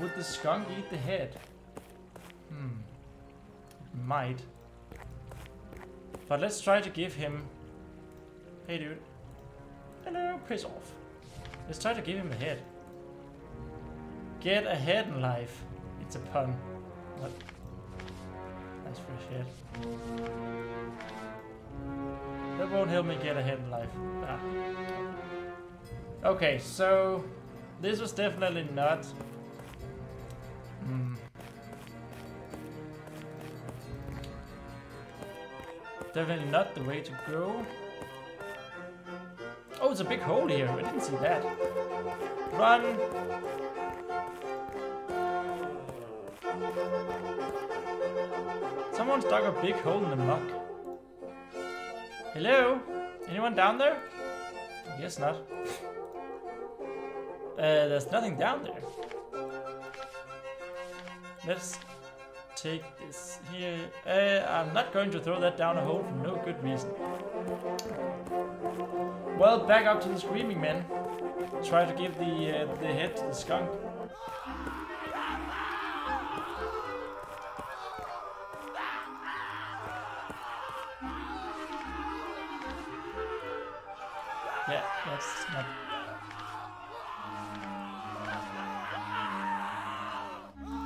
Would the skunk eat the head? Hmm. Might. But let's try to give him... Hey dude. Hello, piss off. Let's try to give him a head. Get ahead in life. It's a pun. What? That's fresh head. That won't help me get ahead in life. Ah. Okay, so this was definitely not. Hmm. Definitely not the way to go. Oh, it's a big hole here. I didn't see that. Run! Someone's dug a big hole in the muck. Hello? Anyone down there? I guess not. uh, there's nothing down there. Let's take this here. Uh, I'm not going to throw that down a hole for no good reason. Well, back up to the screaming man. Try to give the uh, the head to the skunk.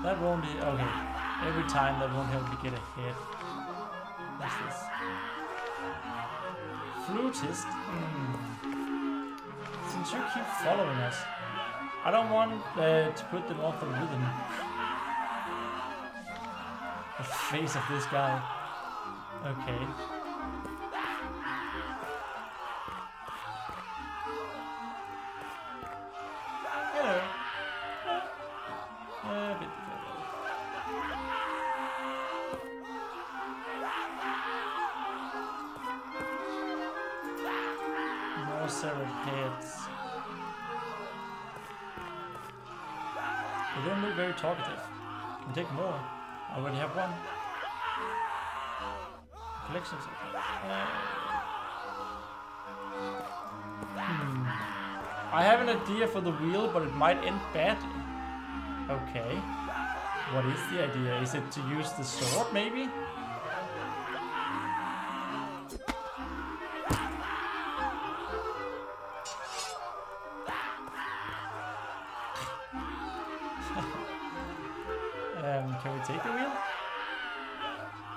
That won't be... Okay. Every time that won't help me get ahead. What's this? Flutist? Hmm. Since you keep following us, I don't want uh, to put them off the rhythm. The face of this guy. Okay. Might end badly. Okay. What is the idea? Is it to use the sword, maybe? <laughs> um, can we take the wheel?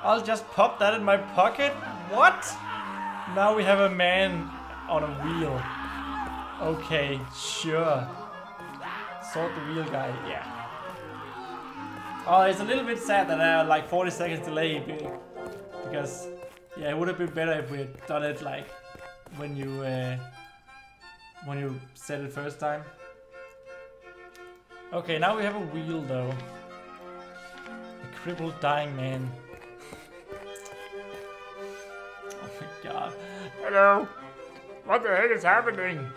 I'll just pop that in my pocket. What? Now we have a man on a wheel. Okay, sure. Sort the wheel guy, yeah. Oh, it's a little bit sad that I have like 40 seconds delay because yeah, it would have been better if we had done it like when you uh, when you said it first time. Okay, now we have a wheel though. A crippled dying man. <laughs> oh my god. Hello. What the heck is happening?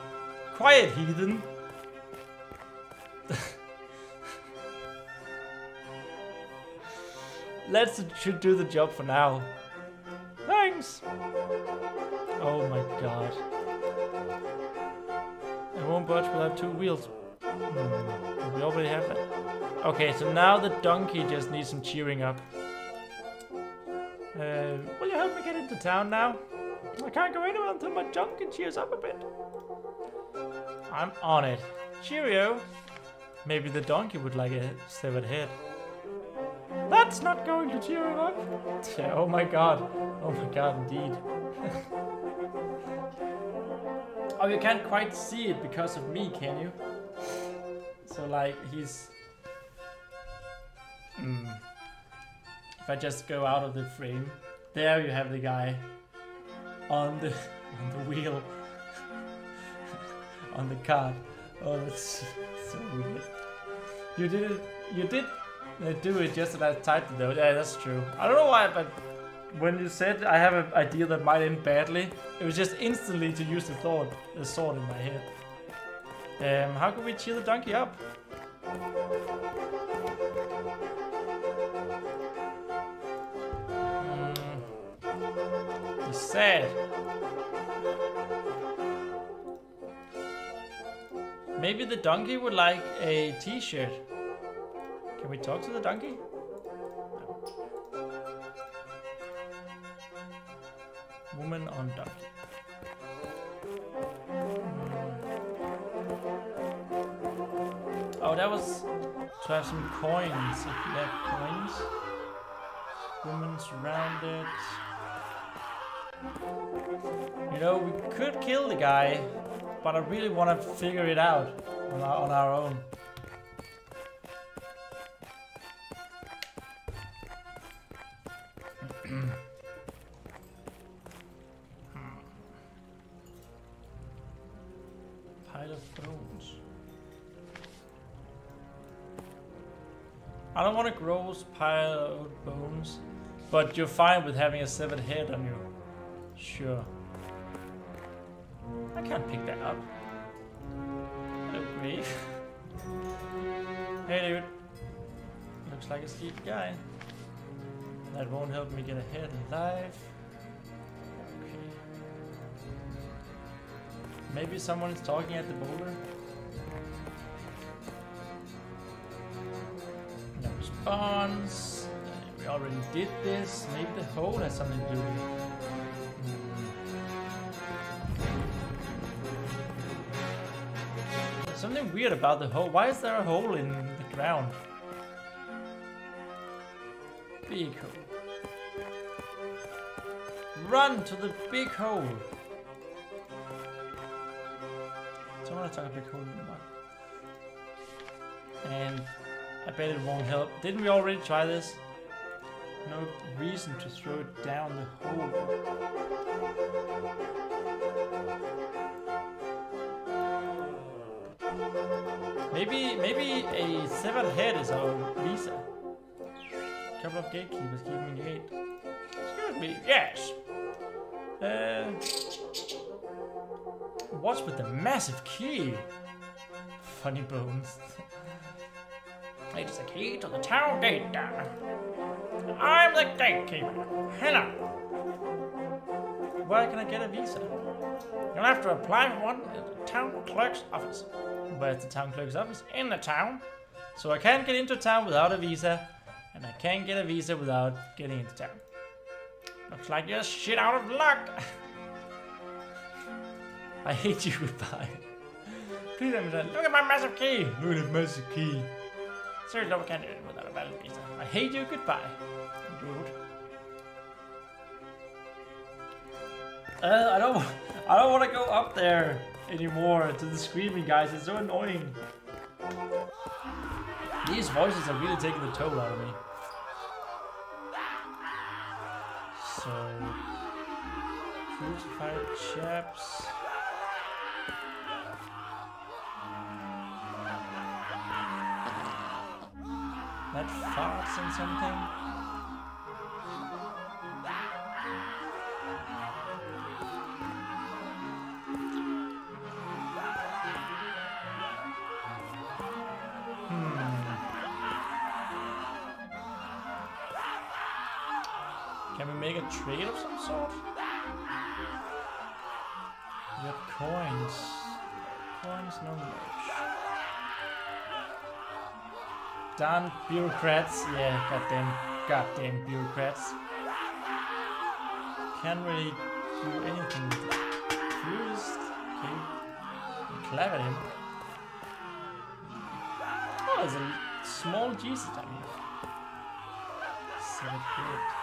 Quiet, heathen. Let's should do the job for now. Thanks. Oh my god. It won't budge without two wheels. Hmm, We already have that. Okay, so now the donkey just needs some cheering up. Uh, will you help me get into town now? I can't go anywhere until my donkey cheers up a bit. I'm on it. Cheerio. Maybe the donkey would like a severed head. That's not going to cheer him up. Yeah, oh my god. Oh my god, indeed. oh, you can't quite see it because of me, can you? So, like, he's... Hmm. If I just go out of the frame, there you have the guy on the <laughs> on the wheel <laughs> on the cart. Oh, that's so weird. You did it. You did uh, do it just as I typed it though. Yeah, that's true. I don't know why, but when you said I have an idea that might end badly, it was just instantly to use the thought, the sword in my head. Um, how can we cheer the donkey up? Hmm. He's sad. Maybe the donkey would like a t-shirt. Can we talk to the donkey? Woman on donkey. Hmm. Oh, that was to have some coins. If you have coins. Woman surrounded. You know, we could kill the guy, but I really want to figure it out on our, on our own. Of bones. I don't want a gross pile of bones, but you're fine with having a severed head on you. Sure. I can't pick that up. Hello, Grave. hey, dude. Looks like a sleepy guy. That won't help me get ahead in Maybe someone is talking at the boulder. No response. We already did this. Maybe the hole has something to do with it. Hmm. Something weird about the hole. Why is there a hole in the ground? Big hole. Run to the big hole. Someone attack a big hole in the mud. And I bet it won't help. Didn't we already try this? No reason to throw it down the hole. Maybe, maybe a severed head is our visa. couple of gatekeepers keeping gate. Excuse me, yes. Uh, what's with the massive key? Funny bones. it is a key to the town gate. I'm the gatekeeper. Hello. Where can I get a visa? You'll have to apply for one at the town clerk's office. Where's the town clerk's office? In the town. So I can't get into town without a visa, and I can't get a visa without getting into town. Looks like you're shit out of luck. <laughs> I hate you, <laughs> goodbye. Please understand. Look at my massive key. Look at the massive key. Seriously, we can't do it without a valid visa. I hate you, goodbye. Rude. Uh, I don't, I don't want to go up there anymore to the screaming guys. It's so annoying. These voices are really taking the toll out of me. So, crucified chaps. That farts and something. Damn bureaucrats. Yeah, goddamn, goddamn bureaucrats. Can't really do anything. Fused. Okay. At him. Oh, there's a small Jesus down here. Seven good.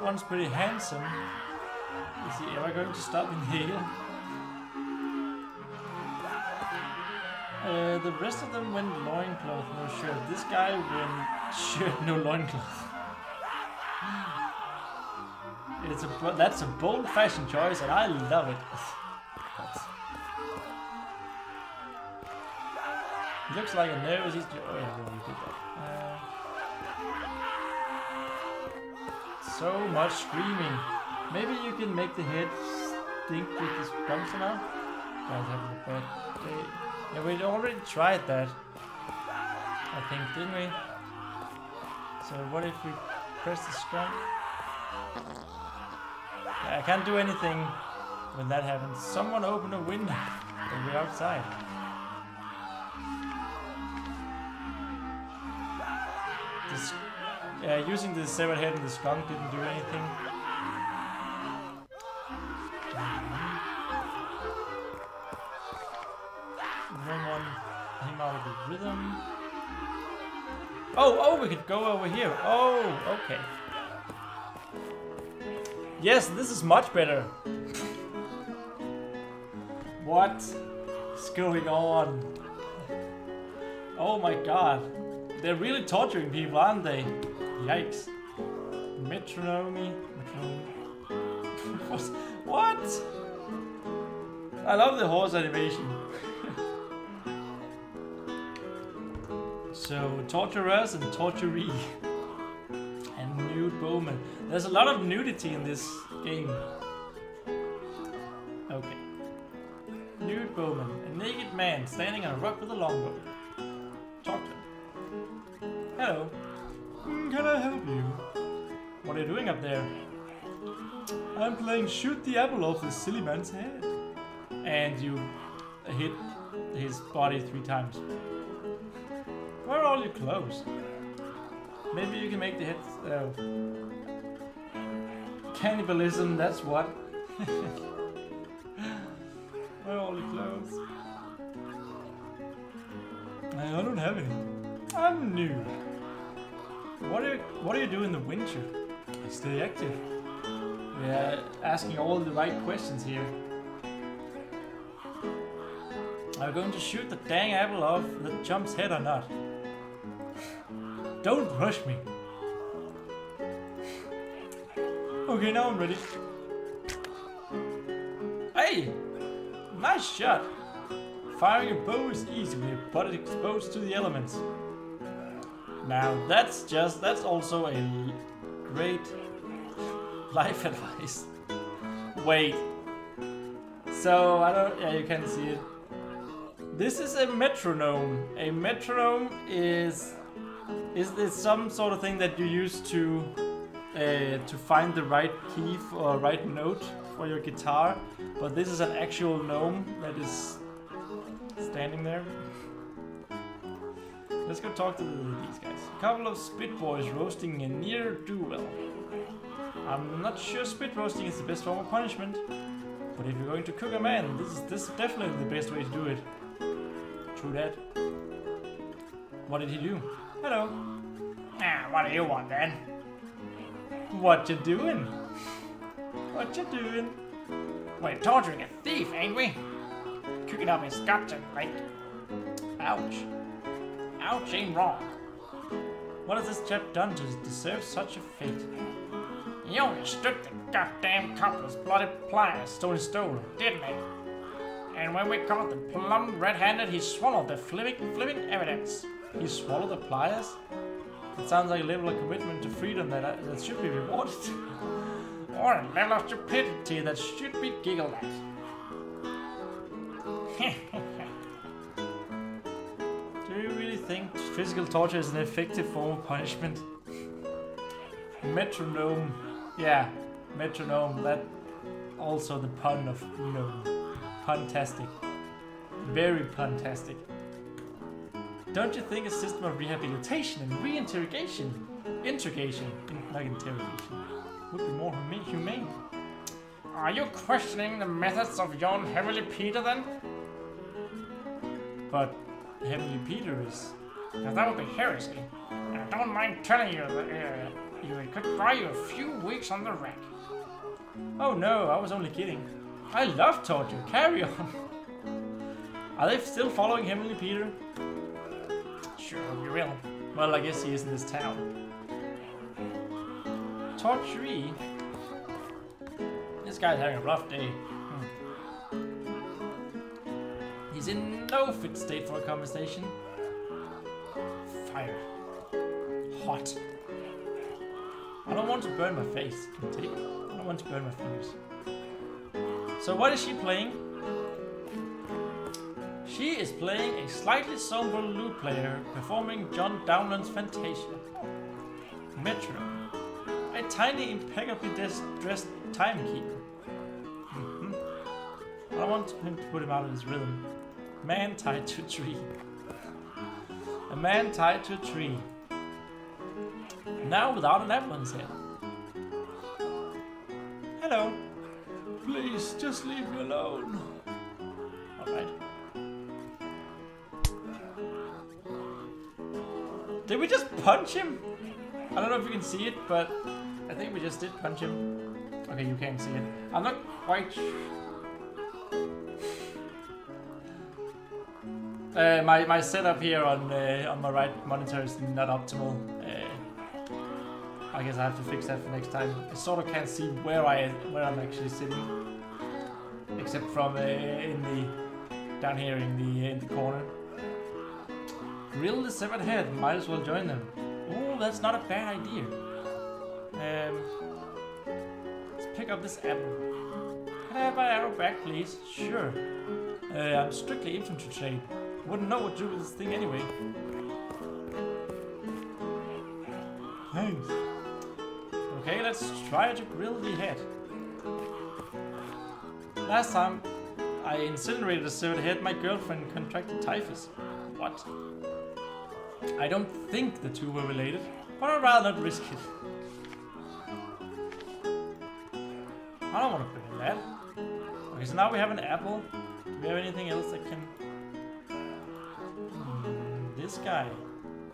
That one's pretty handsome. Is he ever going to stop in here? Uh, the rest of them went loincloth, no shirt. This guy went shirt, no loincloth. It's a that's a bold fashion choice, and I love it. Looks like a nervous. Oh yeah, well, we did that. Uh, so much screaming. Maybe you can make the head stink with this skunk somehow. Guys having a bad day. Yeah, we already tried that. I think, didn't we? So what if we press the? Yeah, I can't do anything when that happens. Someone open a window. <laughs> and we're outside. Yeah, using the severed head and the skunk didn't do anything. No one him out of the rhythm. Oh, oh, we could go over here. Oh, okay. Yes, this is much better. What is going on? Oh my god. They're really torturing people, aren't they? Yikes. Metronome. <laughs> what? I love the horse animation. so, torturers and torturee. And nude bow bowman. There's a lot of nudity in this game. Okay. Nude bowman. A naked man standing on a rock with a longbow. Are doing up there? I'm playing shoot the apple off this silly man's head. And you hit his body three times. Where are all your clothes? Maybe you can make the head. Oh. Uh, cannibalism, that's what. <laughs> Where are all your clothes? I don't have any. I'm new. What what do you do in the winter? Stay active. Yeah, asking all the right questions here. Are you going to shoot the dang apple off the jump's head or not? Don't rush me. Okay, now I'm ready. Hey! Nice shot! Firing a bow is easy when your body exposed to the elements. Now that's just, that's also a great life <laughs> advice. Wait. So, I don't, yeah, you can see it. This is a metronome. A metronome is is this some sort of thing that you use to uh, to find the right key or right note for your guitar? But this is an actual gnome that is standing there. Let's go talk to these guys. A couple of spit boys roasting a near do well. I'm not sure spit roasting is the best form of punishment, but if you're going to cook a man, this is this is definitely the best way to do it. True that. What did he do? Hello. Ah, what do you want then? What you doing? What you doing? We're torturing a thief, ain't we? Cooking up his guts and Ouch. ouch ain't wrong. What has this chap done to deserve such a fate? He only stripped the goddamn couple's bloody pliers, is stole. didn't he? And when we caught the plum red-handed, he swallowed the flipping, flipping evidence. He swallowed the pliers? It sounds like a level of commitment to freedom that, I, that should be rewarded. <laughs> Or a level of stupidity that should be giggled at. <laughs> Do you really think physical torture is an effective form of punishment? Metronome. Yeah, metronome. That also the pun of gnome. Puntastic. Very puntastic. Don't you think a system of rehabilitation and reinterrogation, interrogation, in, like interrogation, would be more humane? Are you questioning the methods of yon Heavenly Peter then? But Heavenly Peter is. Because that would be heresy. I don't mind telling you that uh, you could buy you a few weeks on the rack. Oh no, I was only kidding. I love torture. Carry on. Are they still following Heavenly Peter? Sure, you will. Well, I guess he is in this town. Torturee? This guy's having a rough day. Hmm. He's in no fit state for a conversation. Fire. Hot. I don't want to burn my face. I don't want to burn my fingers. So what is she playing? She is playing a slightly somber lute player performing John Dowland's Fantasia. Metro. A tiny, impeccably dressed timekeeper. Mhm. I don't want him to put him out of his rhythm. Man tied to a tree. A man tied to a tree. Now without an his head. Hello. Please, just leave me alone. Alright. Did we just punch him? I don't know if you can see it, but I think we just did punch him. Okay, you can't see it. I'm not quite. Uh, my my setup here on uh, on my right monitor is not optimal. I guess I have to fix that for next time. I sort of can't see where I where I'm actually sitting, except from uh, in the down here in the in the corner. Grill the severed head. Might as well join them. Oh, that's not a bad idea. Um, let's pick up this apple. Can I have my arrow back, please? Sure. Uh, I'm strictly infantry trained. Wouldn't know what to do with this thing anyway. Let's try to grill the head. Last time I incinerated a severed head, my girlfriend contracted typhus. What? I don't think the two were related, but I'd rather not risk it. I don't want to put that. Okay, so now we have an apple. Do we have anything else that can... Hmm, this guy.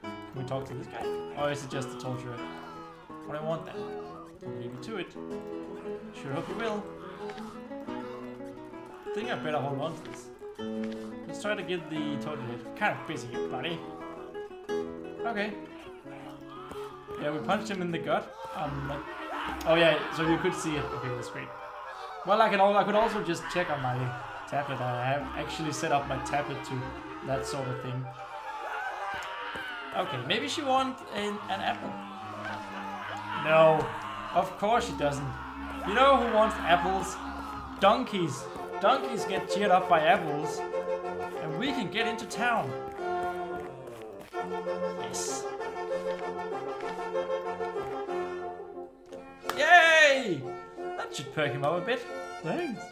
Can we talk to this guy? Or is it just the torturer? What I want then? Leave you to it. Sure hope you will. I think I better hold on to this. Let's try to get the torturer. Kind of busy here, buddy. Okay. Yeah, we punched him in the gut. Um, oh yeah, so you could see it. Okay, that's great. Well, I can. I could also just check on my tablet. I have actually set up my tablet to that sort of thing. Okay, maybe she wants an, an apple. No, of course she doesn't. You know who wants apples? Donkeys. Donkeys get cheered up by apples. And we can get into town. Yes. Yay! That should perk him up a bit. Thanks.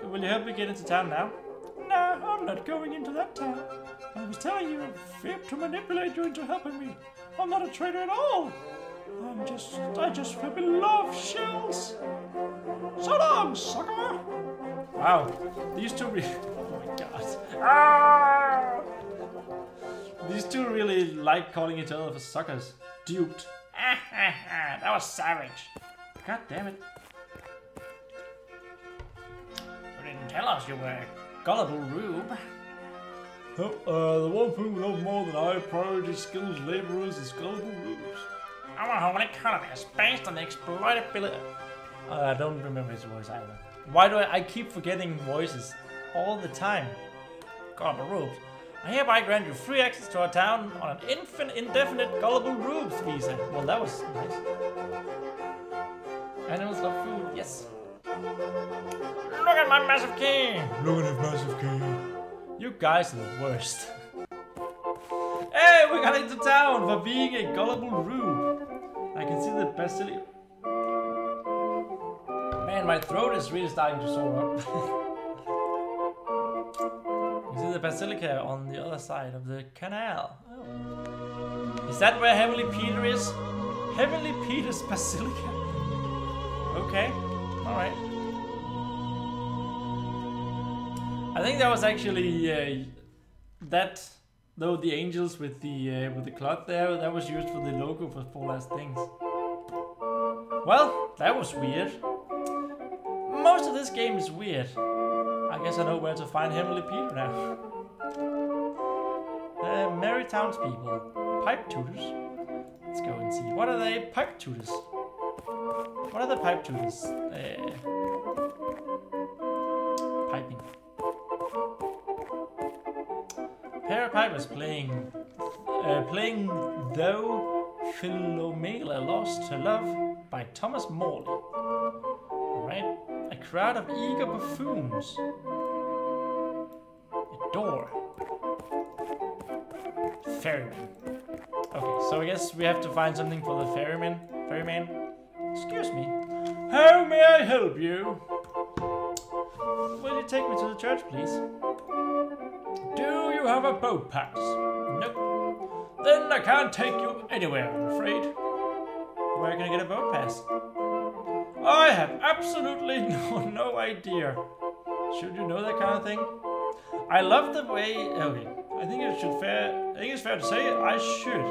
So will you help me get into town now? No, I'm not going into that town. I was telling you, Fib to manipulate you into helping me. I'm not a traitor at all. I'm just, I just flipping love shells. So long, sucker. Wow, these two really, <laughs> oh my god. Ah! These two really like calling each other for suckers. Duped. <laughs> that was savage. God damn it. You didn't tell us you were a gullible rube. Oh, uh, the one thing we love more than high priority skilled laborers is gullible rubes. Our whole economy is based on the exploitability. Uh, I don't remember his voice either. Why do I, I keep forgetting voices all the time? Gullible rubes. I hereby grant you free access to our town on an infin indefinite gullible rubes visa. Well, that was nice. Animals love food, yes. Look at my massive key! Look at his massive key. You guys are the worst. hey, we got into town for being a gullible rube. I can see the basilica. Man, my throat is really starting to sore up. <laughs> You see the basilica on the other side of the canal. Oh. Is that where Heavenly Peter is? Heavenly Peter's <laughs> basilica. Okay, alright. I think that was actually uh, that though the angels with the uh, with the cloth there that was used for the logo for Four Last Things. Well, that was weird. Most of this game is weird. I guess I know where to find Heavenly Peter now. Uh, merry townspeople. Pipe tutors. Let's go and see. What are they? Pipe tutors. What are the pipe tutors? Uh, Of pipers playing, uh, playing though Philomela lost her love by Thomas Morley. Alright, a crowd of eager buffoons. A door. Ferryman. Okay, so I guess we have to find something for the ferryman. Ferryman. Excuse me. How may I help you? Will you take me to the church, please? Do you have a boat pass? Nope. Then I can't take you anywhere, I'm afraid. Where can I get a boat pass? I have absolutely <laughs> no, no idea. Should you know that kind of thing? I love the way. Okay, I think it should fair. I think it's fair to say I should.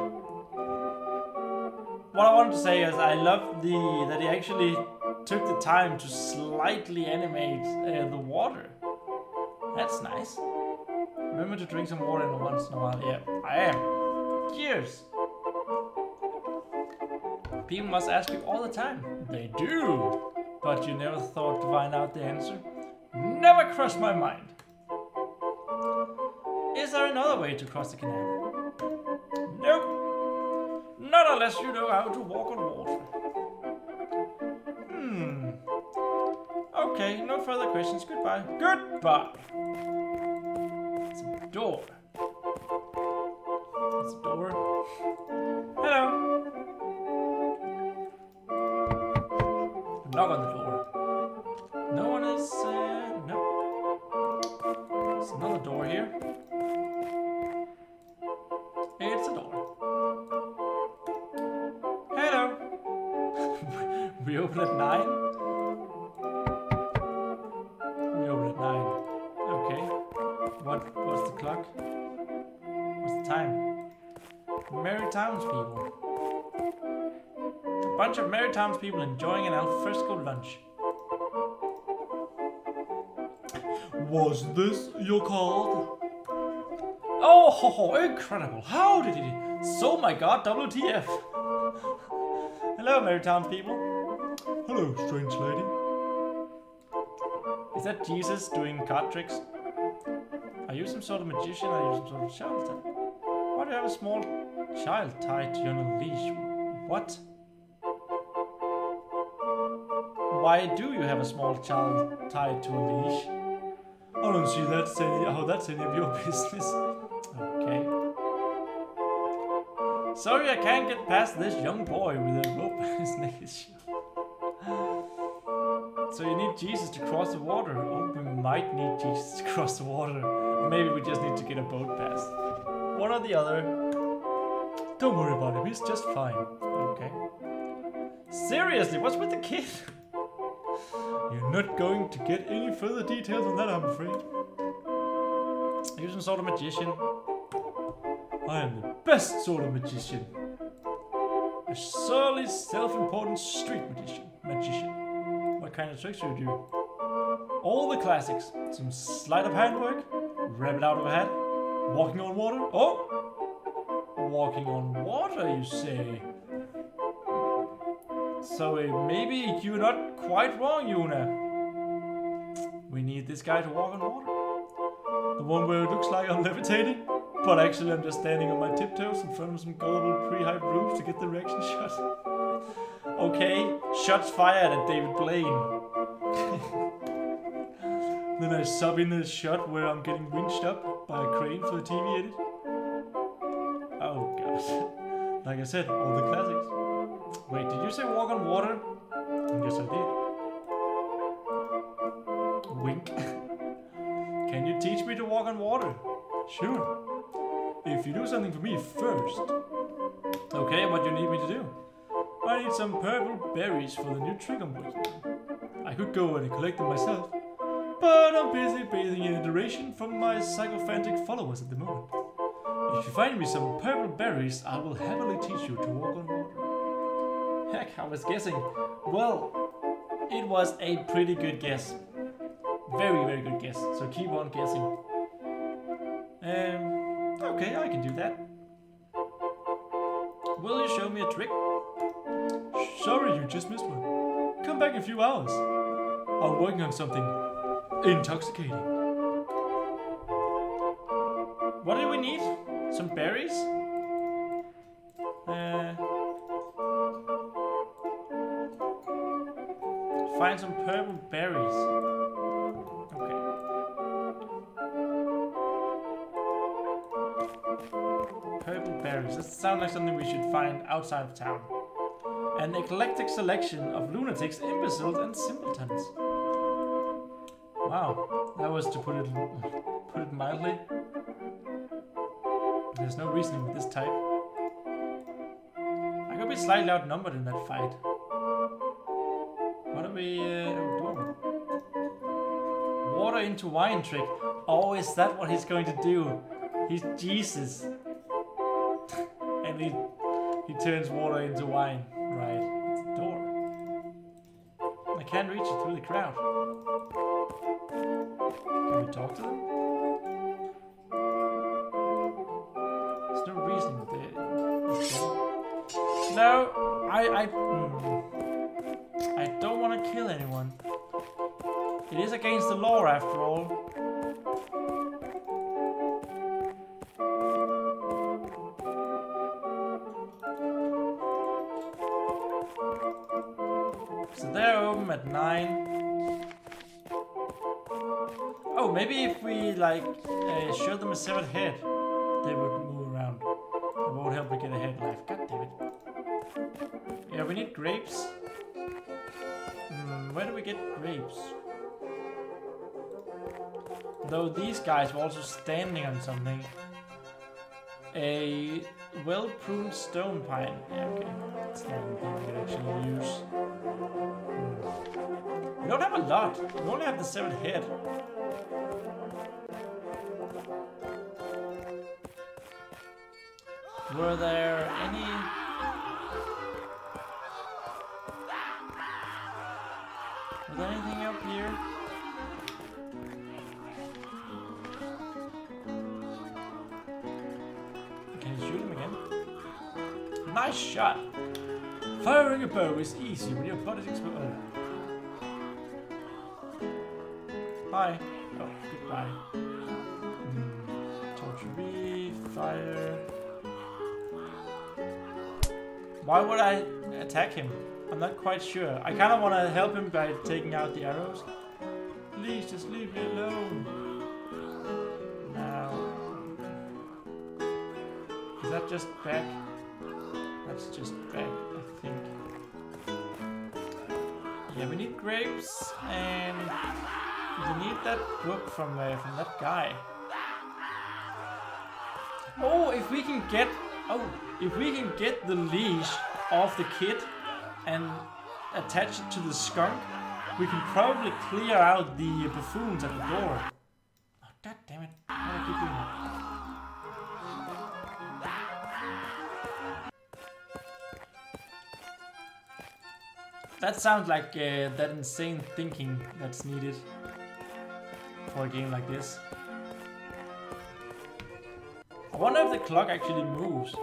What I wanted to say is I love the that he actually took the time to slightly animate uh, the water. That's nice. Remember to drink some water in once in a while. Yeah, I am. Cheers. People must ask you all the time. They do. But you never thought to find out the answer? Never crossed my mind. Is there another way to cross the canal? Nope. Not unless you know how to walk on water. Hmm. Okay, no further questions. Goodbye. Goodbye. Door. It's a door. Hello. Knock on the door. Townspeople enjoying an alfresco lunch. Was this your card? Oh, ho, ho, incredible! How did he? So, my God, WTF! Hello, merry townspeople. Hello, strange lady. Is that Jesus doing card tricks? Are you some sort of magician? Are you some sort of charlatan? Why do you have a small child tied to your leash? What? Why do you have a small child tied to a leash? I don't see that's any, how that's any of your <laughs> business. Okay. Sorry, I can't get past this young boy with a rope <laughs> on his neck. So you need Jesus to cross the water. Oh, we might need Jesus to <laughs> cross the water. Maybe we just need to get a boat past. One or the other. Don't worry about him, he's just fine. Okay. Seriously, what's with the kid? Not going to get any further details on that, I'm afraid. Some sort of magician? I am the best sort of magician. A surly, self-important street magician. Magician. What kind of tricks do you do? All the classics. Some sleight of hand work, rabbit out of a hat, walking on water. Oh! Walking on water, you say? So uh, maybe you're not quite wrong, Yuna. We need this guy to walk on water. The one where it looks like I'm levitating, but actually I'm just standing on my tiptoes in front of some gullible pre-hype roofs to get the reaction shot. okay, shots fired at David Blaine. <laughs> then I sub in a shot where I'm getting winched up by a crane for the TV edit. Oh god. <laughs> Like I said, all the classics. Wait, did you say walk on water? Yes, I did. Wink. <laughs> Can you teach me to walk on water? Sure. If you do something for me first. Okay, what do you need me to do? I need some purple berries for the new trick I'm working. I could go and collect them myself, but I'm busy bathing in adoration from my sycophantic followers at the moment. If you find me some purple berries, I will happily teach you to walk on water. Heck, I was guessing. Well, it was a pretty good guess. Very, very good guess. So keep on guessing. Um, okay, I can do that. Will you show me a trick? Sorry, you just missed one. Come back in a few hours. I'm working on something intoxicating. What do we need? Some berries? Find some purple berries. Purple berries. That sounds like something we should find outside of town. An eclectic selection of lunatics, imbeciles, and simpletons. Wow, that was to put it put it mildly. There's no reasoning with this type. I could be slightly outnumbered in that fight. We uh. Water into wine trick. Oh, is that what he's going to do? He's Jesus. <laughs> and he he turns water into wine. Right. Severed head, they would move around. It won't help me get a head life. God damn it. Yeah, we need grapes. Hmm, where do we get grapes? Though these guys were also standing on something. A well-pruned stone pine. Yeah, okay. That's not anything we can actually use. Hmm. We don't have a lot. We only have the seven head. Were there any... Was there anything up here? Can you shoot him again? Nice shot! Firing a bow is easy when your is exposed. Bye. Oh, goodbye. Fire. Why would I attack him? I'm not quite sure. I kind of want to help him by taking out the arrows. Please just leave me alone. Now. Is that just back? That's just back, I think. Yeah, we need grapes and we need that book from uh, from that guy. Oh, if we can get oh, if we can get the leash off the kid and attach it to the skunk, we can probably clear out the buffoons at the door. Oh, god damn it! Why do I keep doing that? That sounds like uh, that insane thinking that's needed for a game like this. Wonder if the clock actually moves.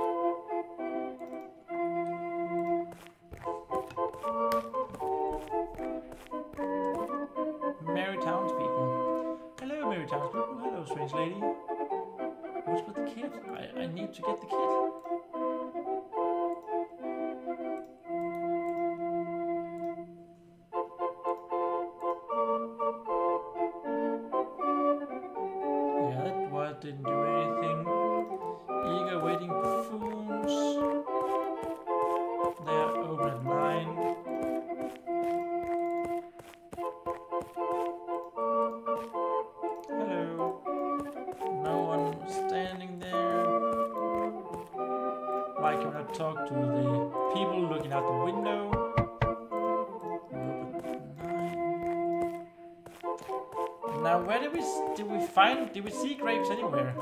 Did we see grapes anywhere?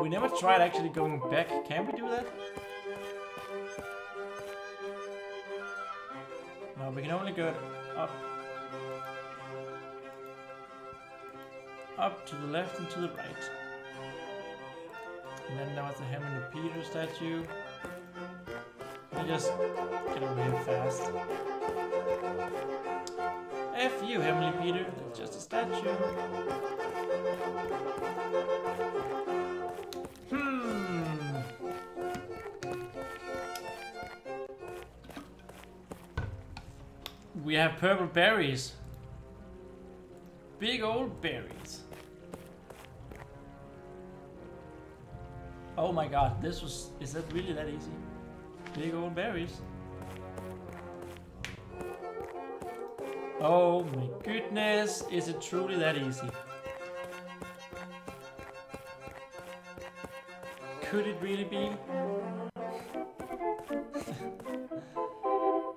We never tried actually going back. Can we do that? No, we can only go up. Up to the left and to the right. And then there was the Heavenly Peter statue. I just get here fast. F you, Heavenly Peter. That's just a statue. Hmm. We have purple berries. Big old berries. Oh my god, this was. Is that really that easy? Big old berries. Oh my goodness, is it truly that easy? Could it really be? <laughs>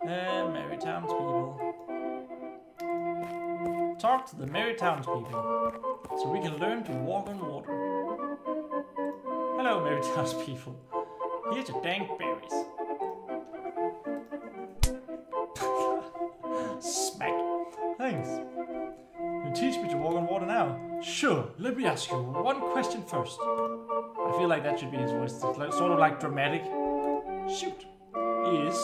uh, merry townspeople. Talk to the merry townspeople, so we can learn to walk on water. Hello, merry <laughs> townspeople. Here's your dank berries. Sure. Let me ask you one question first. I feel like that should be his voice. It's like, sort of like dramatic. Shoot. Is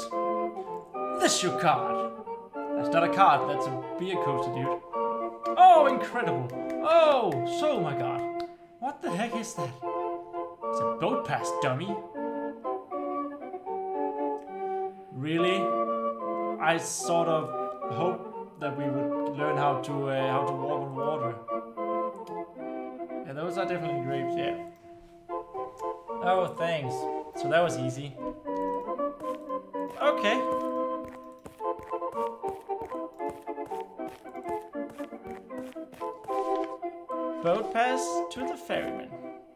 this your card? That's not a card. That's a beer coaster, dude. Oh, incredible. Oh, so my god. What the heck is that? It's a boat pass, dummy. Really? I sort of hope that we would learn how to uh, how to walk on water. Yeah, those are definitely grapes. Yeah. Oh, thanks. So that was easy. Okay. Boat pass to the ferryman.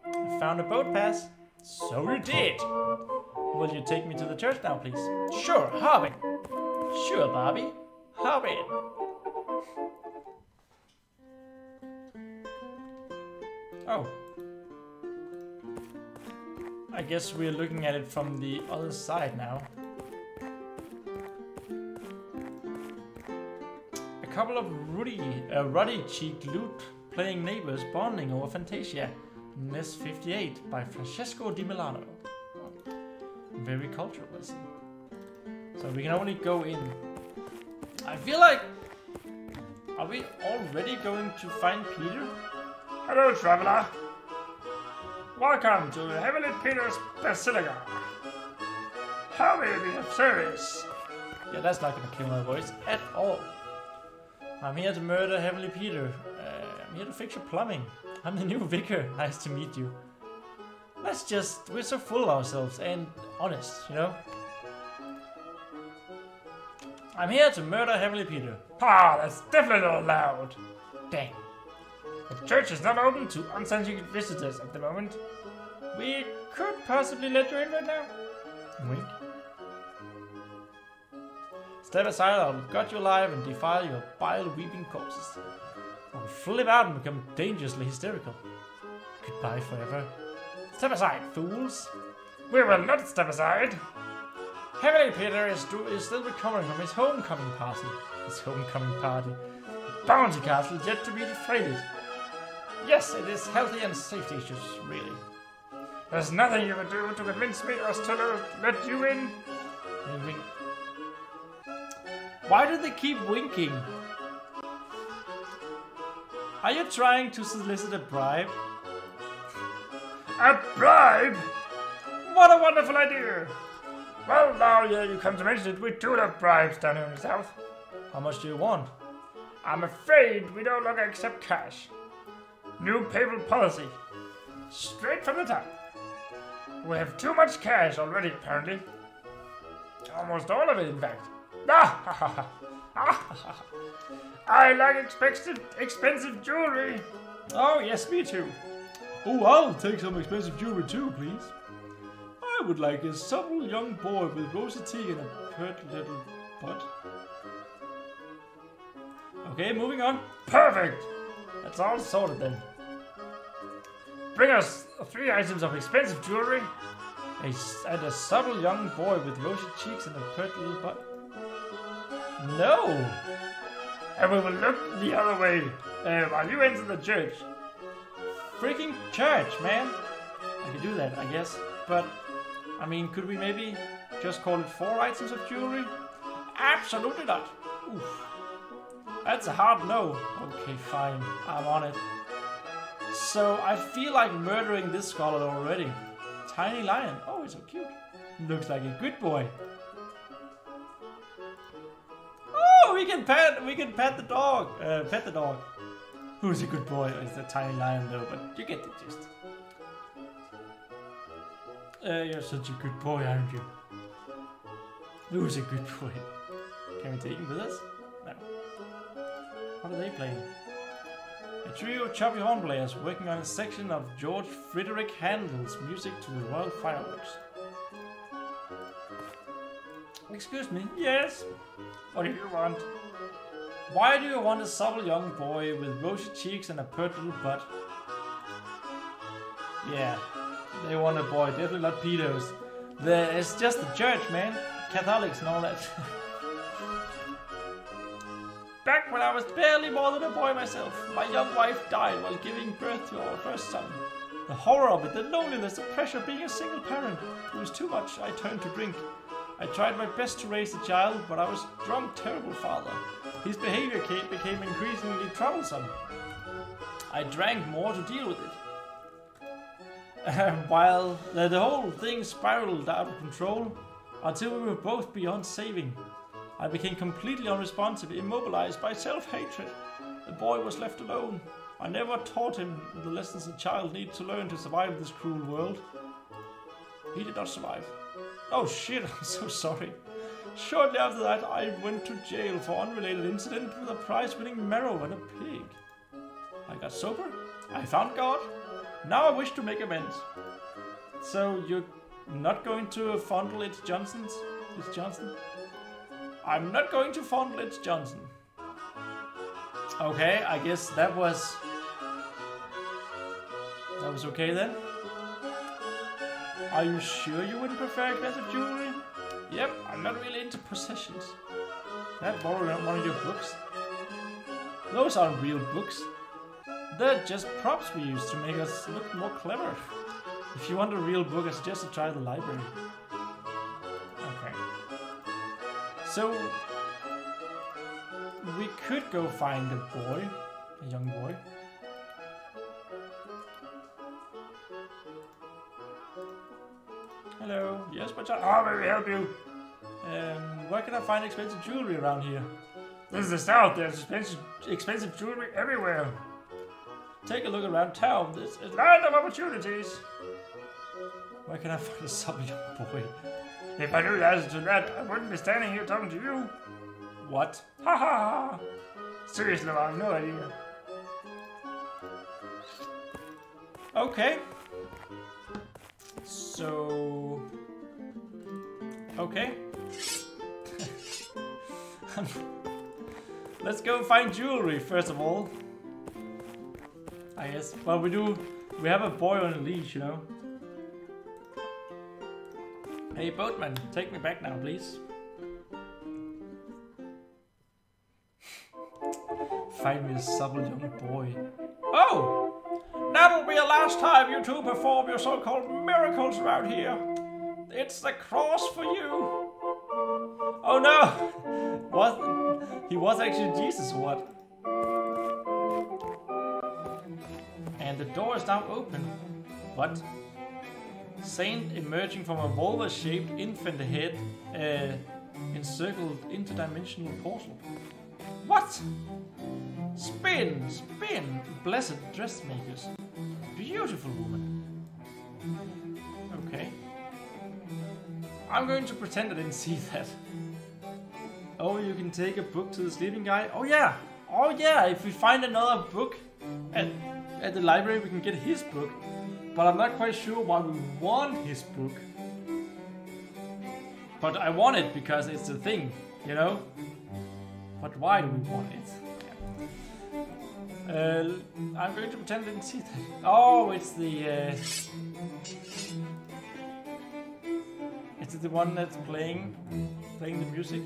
I found a boat pass. So you did. Will you take me to the church now, please? Sure, hop in. Sure, Bobby. Hop in. Oh. I guess we're looking at it from the other side now. A couple of ruddy, uh, ruddy-cheeked loot playing neighbors bonding over Fantasia. NES 58 by Francesco Di Milano. Very cultural, I see. So we can only go in. I feel like... Are we already going to find Peter? Hello, traveler. Welcome to Heavenly Peter's Basilica. How may we be of service? Yeah, that's not gonna kill my voice at all. I'm here to murder Heavenly Peter. Uh, I'm here to fix your plumbing. I'm the new vicar. Nice to meet you. Let's just, we're so full of ourselves and honest, you know? I'm here to murder Heavenly Peter. Ah, that's definitely not allowed. Dang. The church is not open to unsanctioned visitors at the moment. We could possibly let you in right now. Wink. Step aside, I'll gut you alive and defile your bile-weeping corpses. I'll flip out and become dangerously hysterical. Goodbye forever. Step aside, fools! We will not step aside. Heavenly Peter is, is still recovering from his homecoming party. His homecoming party. Bouncy Castle yet to be deflated. Yes, it is healthy and safety issues, really. There's nothing you can do to convince me us to let you in. Wink, wink. Why do they keep winking? Are you trying to solicit a bribe? A bribe? What a wonderful idea! Well, now yeah, you come to mention it, we do love bribes down here in the south. How much do you want? I'm afraid we don't longer accept cash. New papal policy. Straight from the top. We have too much cash already, apparently. Almost all of it, in fact. <laughs> Ah, I like expensive, expensive jewelry. Oh, yes, me too. Oh, I'll take some expensive jewelry too, please. I would like a supple young boy with rosy teeth and a pert little butt. Okay, moving on. Perfect. That's all sorted then. Bring us three items of expensive jewelry. A, and a subtle young boy with rosy cheeks and a pert little butt. No! And we will look the other way uh, while you enter the church. Freaking church, man! I could do that, I guess. But, I mean, could we maybe just call it four items of jewelry? Absolutely not! Oof. That's a hard no. Okay, fine. I'm on it. So, I feel like murdering this scholar already. Tiny lion. Oh, he's so cute. Looks like a good boy. Oh, we can pet. We can pet the dog. Uh, pet the dog. Who's a good boy? It's a tiny lion though, but you get the gist. Uh, you're such a good boy, aren't you? Who's a good boy? Can we take him with us? What are they playing? A trio of choppy horn players working on a section of George Frederick Handel's music to the Royal Fireworks. Excuse me. Yes. What do you want? Why do you want a supple young boy with rosy cheeks and a pert little butt? Yeah, they want a boy, definitely not pedos. The, it's just the church, man. Catholics and all that. <laughs> Back when I was barely more than a boy myself, my young wife died while giving birth to our first son. The horror of it, the loneliness, the pressure of being a single parent. It was too much. I turned to drink. I tried my best to raise the child, but I was a drunk, terrible father. His behavior ca- became increasingly troublesome. I drank more to deal with it. <laughs> While the whole thing spiraled out of control until we were both beyond saving. I became completely unresponsive, immobilized by self-hatred. The boy was left alone. I never taught him the lessons a child needs to learn to survive this cruel world. He did not survive. Oh shit, <laughs> I'm so sorry. Shortly after that, I went to jail for unrelated incident with a prize-winning marrow and a pig. I got sober. I found God. Now I wish to make amends. So you're not going to fondle it Johnson's? It's Johnson? I'm not going to fondle it Johnson. Okay, I guess that was... That was okay then? Are you sure you wouldn't prefer expensive jewelry? Yep, I'm not really into possessions. Can I borrow one of your books? Those aren't real books. They're just props we use to make us look more clever. If you want a real book, I suggest you try the library. So, we could go find a boy, a young boy. Hello. Yes, but how may we help you? Um, where can I find expensive jewelry around here? This is the south. There's expensive, expensive jewelry everywhere. Take a look around town. This is land of opportunities. Where can I find a <laughs> sub young boy? If I knew the answer to that, I wouldn't be standing here talking to you. What? Ha ha ha! Seriously, I have no idea. Okay. So... Okay. <laughs> Let's go find jewelry, first of all. I guess. Well, we do... We have a boy on a leash, you know. Hey, boatman, take me back now, please. Find me a supple young boy. Oh! That'll be the last time you two perform your so-called miracles around here. It's the cross for you. Oh no! What? He was actually Jesus, what? And the door is now open. What? Saint emerging from a vulva-shaped infant head uh, encircled interdimensional portal. What? Spin, spin, blessed dressmakers. Beautiful woman. Okay. I'm going to pretend I didn't <laughs> see that. Oh, you can take a book to the sleeping guy? Oh yeah! Oh yeah, if we find another book at, at the library, we can get his book. But I'm not quite sure why we want his book. But I want it because it's a thing, you know? But why do we want it? Uh, I'm going to pretend I didn't see that. Oh, it's the... Uh, it's the one that's playing, playing the music.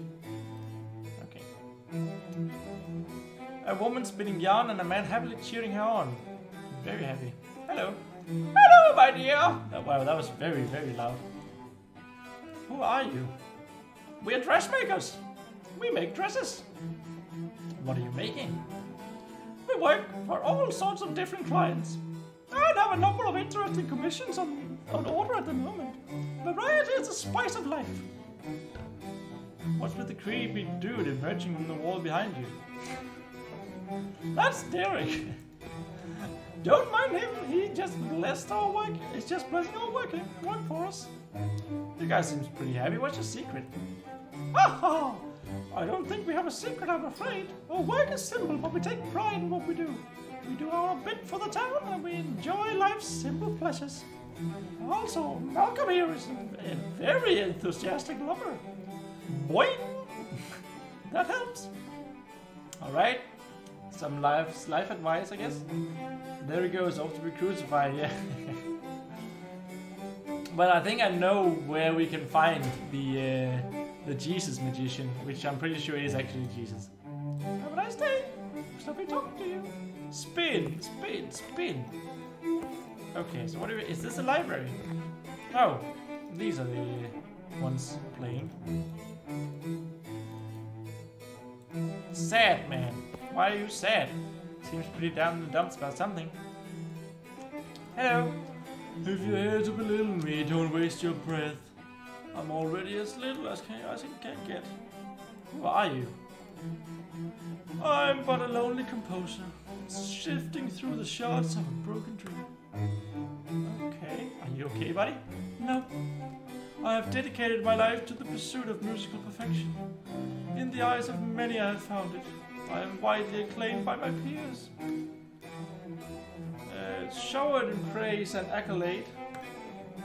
Okay. A woman spinning yarn and a man happily cheering her on. Very happy. Hello. Hello, my dear! Oh, wow, that was very, very loud. Who are you? We're dressmakers. We make dresses. What are you making? We work for all sorts of different clients. I have a number of interesting commissions on, on order at the moment. Variety is the spice of life. What's with the creepy dude emerging from the wall behind you? That's Derek. Don't mind him, he just blessed our work. He's just blessing our work, work for us. The guy seems pretty happy. What's your secret? Ha I don't think we have a secret, I'm afraid. Our work is simple, but we take pride in what we do. We do our bit for the town, and we enjoy life's simple pleasures. Also, Malcolm here is a, a very enthusiastic lover. Boy, <laughs> that helps. All right, some life life advice, I guess. There he goes, off to be crucified. Yeah. <laughs> but I think I know where we can find the uh, the Jesus magician, which I'm pretty sure is actually Jesus. Have a nice day. Lovely talking to you. Spin, spin, spin. Okay, so what we, is this a library? Oh, these are the ones playing. Sad man. Why are you sad? Seems pretty down in the dumps about something. Hello. If you're here to belittle me, don't waste your breath. I'm already as little as, it can get. Who are you? I'm but a lonely composer, shifting through the shards of a broken dream. Okay, are you okay, buddy? No. I have dedicated my life to the pursuit of musical perfection. In the eyes of many, I have found it. I am widely acclaimed by my peers. Uh, showered in praise and accolade.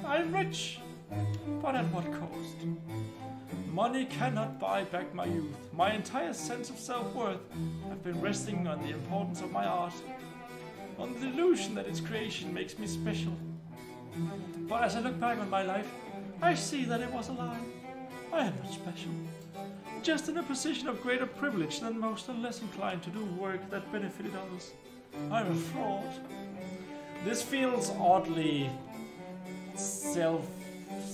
I am rich, but at what cost? Money cannot buy back my youth. My entire sense of self-worth have been resting on the importance of my art, on the illusion that its creation makes me special. But as I look back on my life, I see that it was a lie. I am not special. Just in a position of greater privilege than most and less inclined to do work that benefited others. I'm a fraud. This feels oddly self,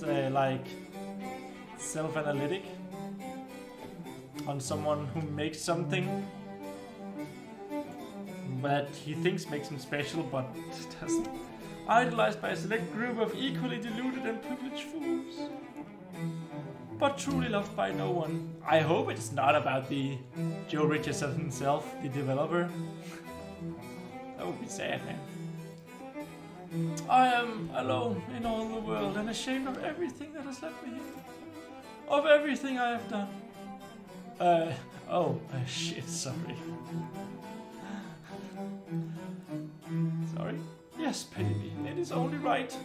uh, like self-analytic on someone who makes something that he thinks makes him special but <laughs> doesn't. Idolized by a select group of equally deluded and privileged fools. But truly loved by no one. I hope it's not about the Joe Richardson himself, the developer. that would be sad, man. I am alone in all the world and ashamed of everything that has left me here of everything I have done. Uh, oh, uh, shit, sorry. sorry? Yes, pity me. It is only right.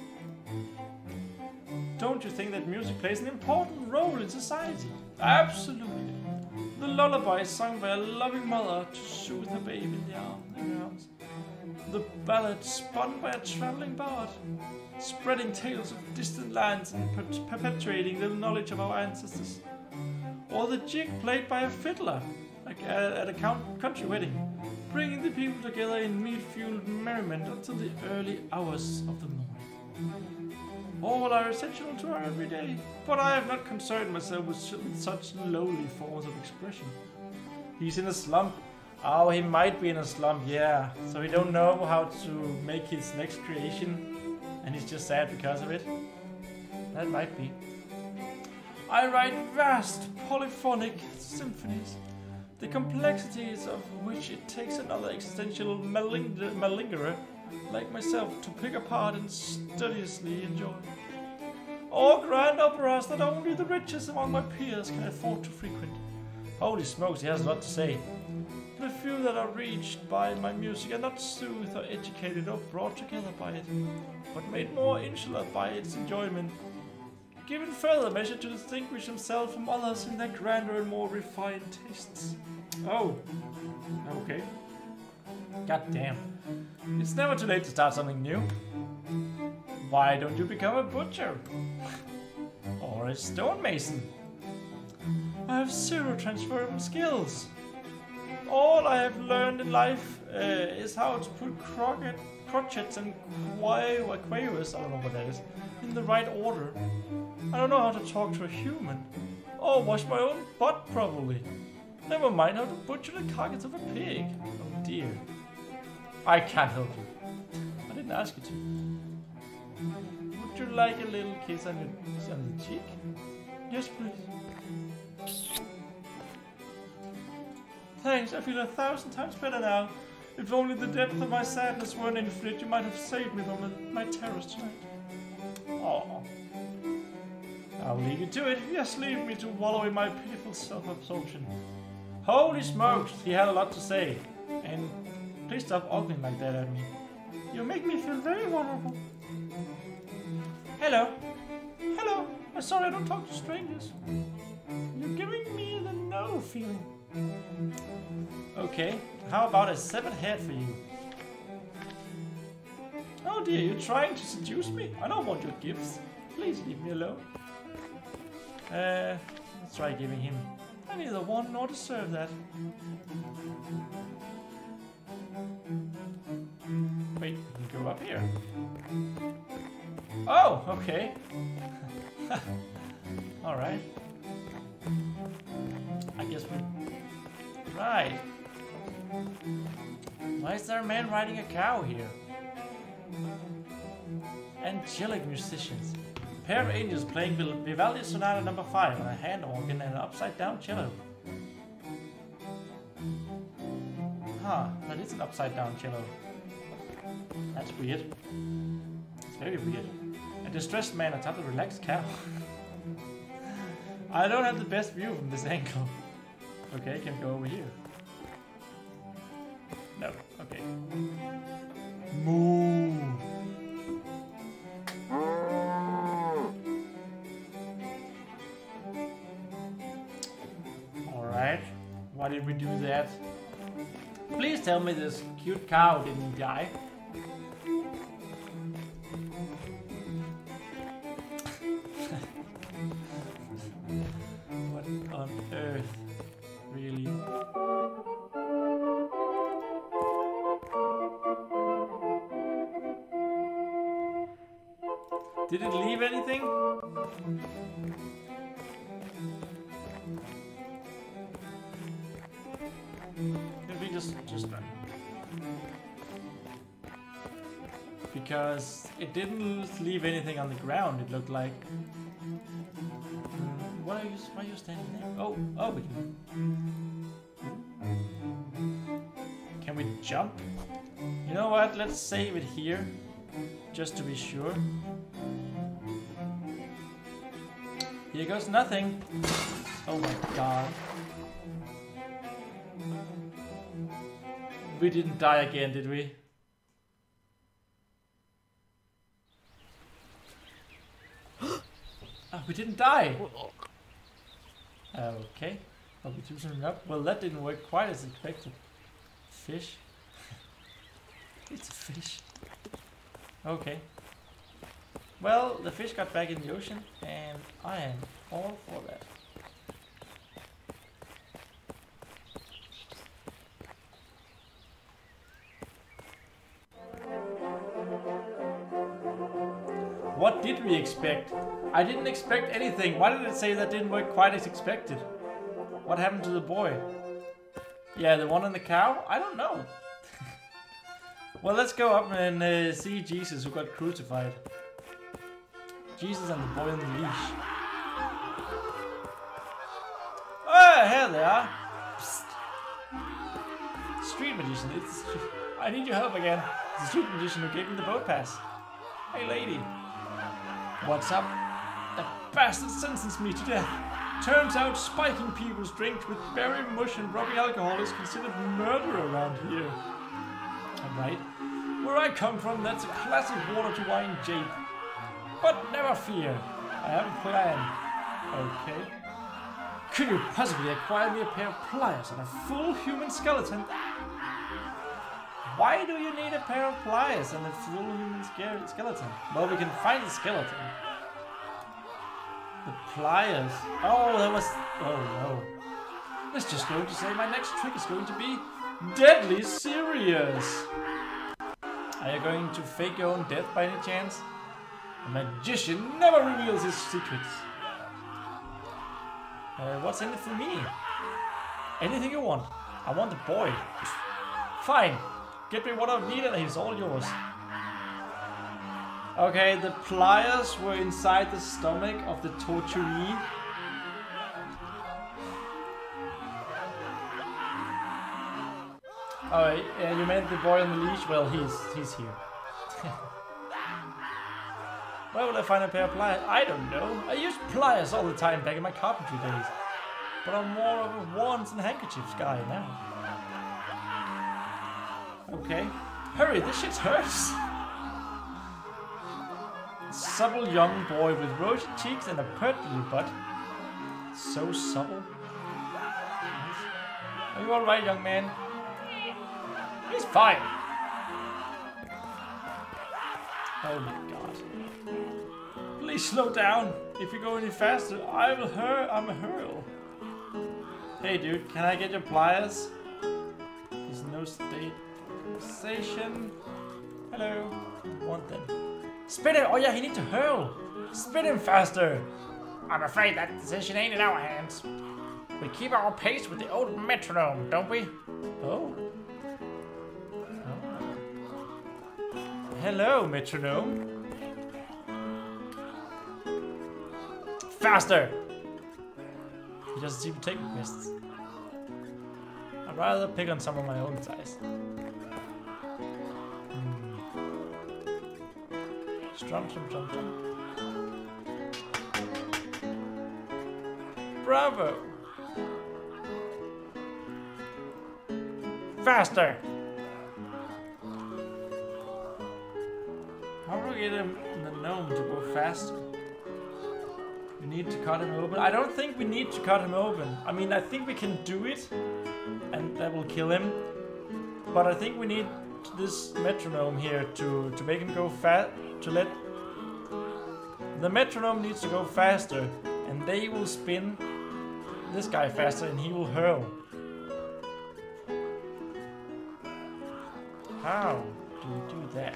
Don't you think that music plays an important role in society? Absolutely. The lullaby is sung by a loving mother to soothe her baby in the arms. The ballad spun by a traveling bard spreading tales of distant lands and per perpetuating the knowledge of our ancestors. Or the jig played by a fiddler like, uh, at a country wedding, bringing the people together in mead-fueled merriment until the early hours of the morning. All are essential to our everyday, but I have not concerned myself with such lowly forms of expression. He's in a slump. Oh, he might be in a slump, yeah. So he don't know how to make his next creation and he's just sad because of it? That might be. I write vast polyphonic symphonies, the complexities of which it takes another existential maling malingerer like myself to pick apart and studiously enjoy. Or grand operas that only the richest among my peers can afford to frequent. Holy smokes, he has a lot to say. The few that are reached by my music are not soothed or educated or brought together by it, but made more insular by its enjoyment. Given further measure to distinguish himself from others in their grander and more refined tastes. Oh, okay. God damn. It's never too late to start something new. Why don't you become a butcher? or a stonemason? I have zero transferable skills. All I have learned in life uh, is how to put crocket, crotchets and quavers, I don't know what that is, in the right order. I don't know how to talk to a human. Or wash my own butt probably. Never mind how to butcher the carcass of a pig. Oh dear. I can't help you. I didn't ask you to. Would you like a little kiss on, your, on the cheek? Yes, please. Thanks, I feel a thousand times better now. If only the depth of my sadness weren't infinite, you might have saved me from my terrors tonight. Oh. I'll leave you to it. Yes, leave me to wallow in my pitiful self-absorption. Holy smokes, he had a lot to say. And please stop ogling like that at me. You make me feel very vulnerable. Hello. Hello. I'm sorry I don't talk to strangers. You're giving me the no feeling. Okay, how about a seven head for you? Oh dear, you're trying to seduce me? I don't want your gifts. Please leave me alone. Uh, let's try giving him. I neither want nor deserve that. Wait, go up here. Oh, okay. <laughs> Alright. I guess we're Right. Why is there a man riding a cow here? Angelic musicians. A pair of angels playing Vivaldi Sonata number 5 on a hand organ and an upside down cello. Huh, that is an upside down cello. That's weird. It's very weird. A distressed man atop a relaxed cow. <laughs> I don't have the best view from this angle. Okay, can go over here. No, okay. Moo. Alright, why did we do that? Please tell me this cute cow didn't die. what on earth? Really? Did it leave anything? Just just run? Because it didn't leave anything on the ground. It looked like. Hmm, What are you? Why are you standing there? Oh, oh, we can. Can we jump? You know what? Let's save it here, just to be sure. Here goes nothing. Oh my god. We didn't die again, did we? oh, <gasps> we didn't die. Okay. Are we choosing up? Well, that didn't work quite as expected. Fish. <laughs> it's a fish. Okay. Well, the fish got back in the ocean, and I am all for that. Expect? I didn't expect anything. Why did it say that didn't work quite as expected? What happened to the boy? Yeah, the one on the cow? I don't know. <laughs> well, let's go up and uh, see Jesus who got crucified. Jesus and the boy on the leash. Oh, here they are. Psst. Street magician. It's. <laughs> I need your help again. It's the street magician who gave me the boat pass. Hey, lady. What's up? That bastard sentenced me to death. Turns out spiking people's drinks with berry mush and rubbing alcohol is considered murder around here. Alright. Where I come from, that's a classic water to wine jape. But never fear, I have a plan. Okay. Could you possibly acquire me a pair of pliers and a full human skeleton? Why do you need a pair of pliers and a full human skeleton? Well, we can find the skeleton. The pliers. Oh, that was. Oh no. That's just going to say my next trick is going to be deadly serious. Are you going to fake your own death by any chance? A magician never reveals his secrets. Uh, what's in it for me? Anything you want. I want the boy. Fine. Get me what I need and he's all yours. Okay, the pliers were inside the stomach of the torturee. Oh, yeah, you meant the boy on the leash? Well, he's he's here. <laughs> Where will I find a pair of pliers? I don't know. I used pliers all the time back in my carpentry days. But I'm more of a wands and handkerchiefs guy now. Okay. Hurry, this shit hurts. Supple young boy with rosy cheeks and a pert little butt. So supple. Are you alright, young man? He's fine. Oh my god. Please slow down. If you go any faster, I will hur I'm a hurl. Hey dude, can I get your pliers? There's no state station. Hello. Want them. Spin him! Oh yeah, he need to hurl! Spin him faster! I'm afraid that decision ain't in our hands. We keep our pace with the old metronome, don't we? Oh. oh. Hello, metronome. Faster! He doesn't seem to take. I'm I'd rather pick on some of my own size. Strum, strum, strum, strum. Bravo! Faster! How do we get him, the gnome to go faster? We need to cut him open. I don't think we need to cut him open. I mean, I think we can do it, and that will kill him. But I think we need this metronome here to, to make him go fast, to let... The metronome needs to go faster, and they will spin this guy faster, and he will hurl. How do we do that?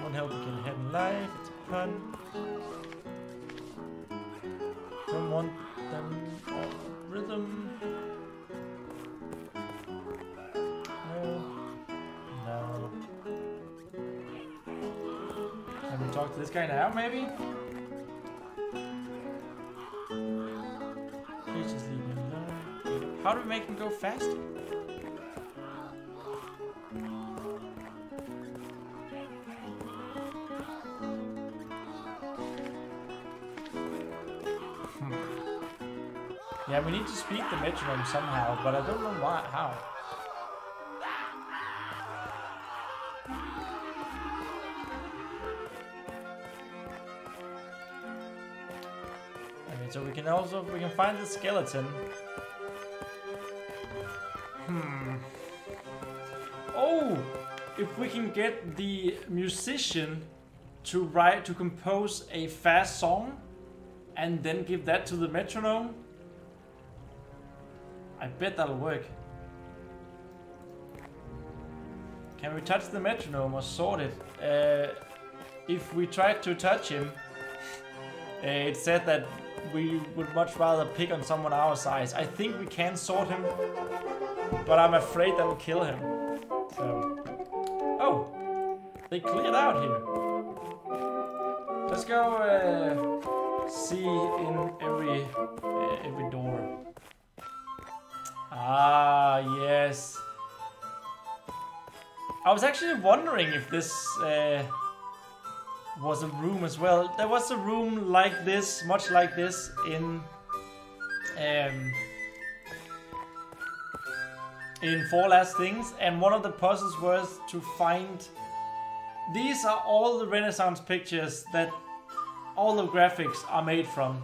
Won't help again, head in life, it's a pun. Don't want them on rhythm. This guy now, maybe? Please just alone. How do we make him go faster? Hmm. Yeah, we need to speak the metronome somehow, but I don't know why, how. So we can also, we can find the skeleton. Hmm. Oh! If we can get the musician to write, to compose a fast song, and then give that to the metronome, I bet that'll work. Can we touch the metronome or sort it? Uh, if we tried to touch him, uh, it said that we would much rather pick on someone our size. I think we can sort him, but I'm afraid that will kill him. So, oh, they cleared out here. Let's go uh, see in every uh, every door. Ah, yes. I was actually wondering if this uh, was a room as well. There was a room like this, much like this, in um, in Four Last Things, and one of the puzzles was to find. These are all the Renaissance pictures that all the graphics are made from.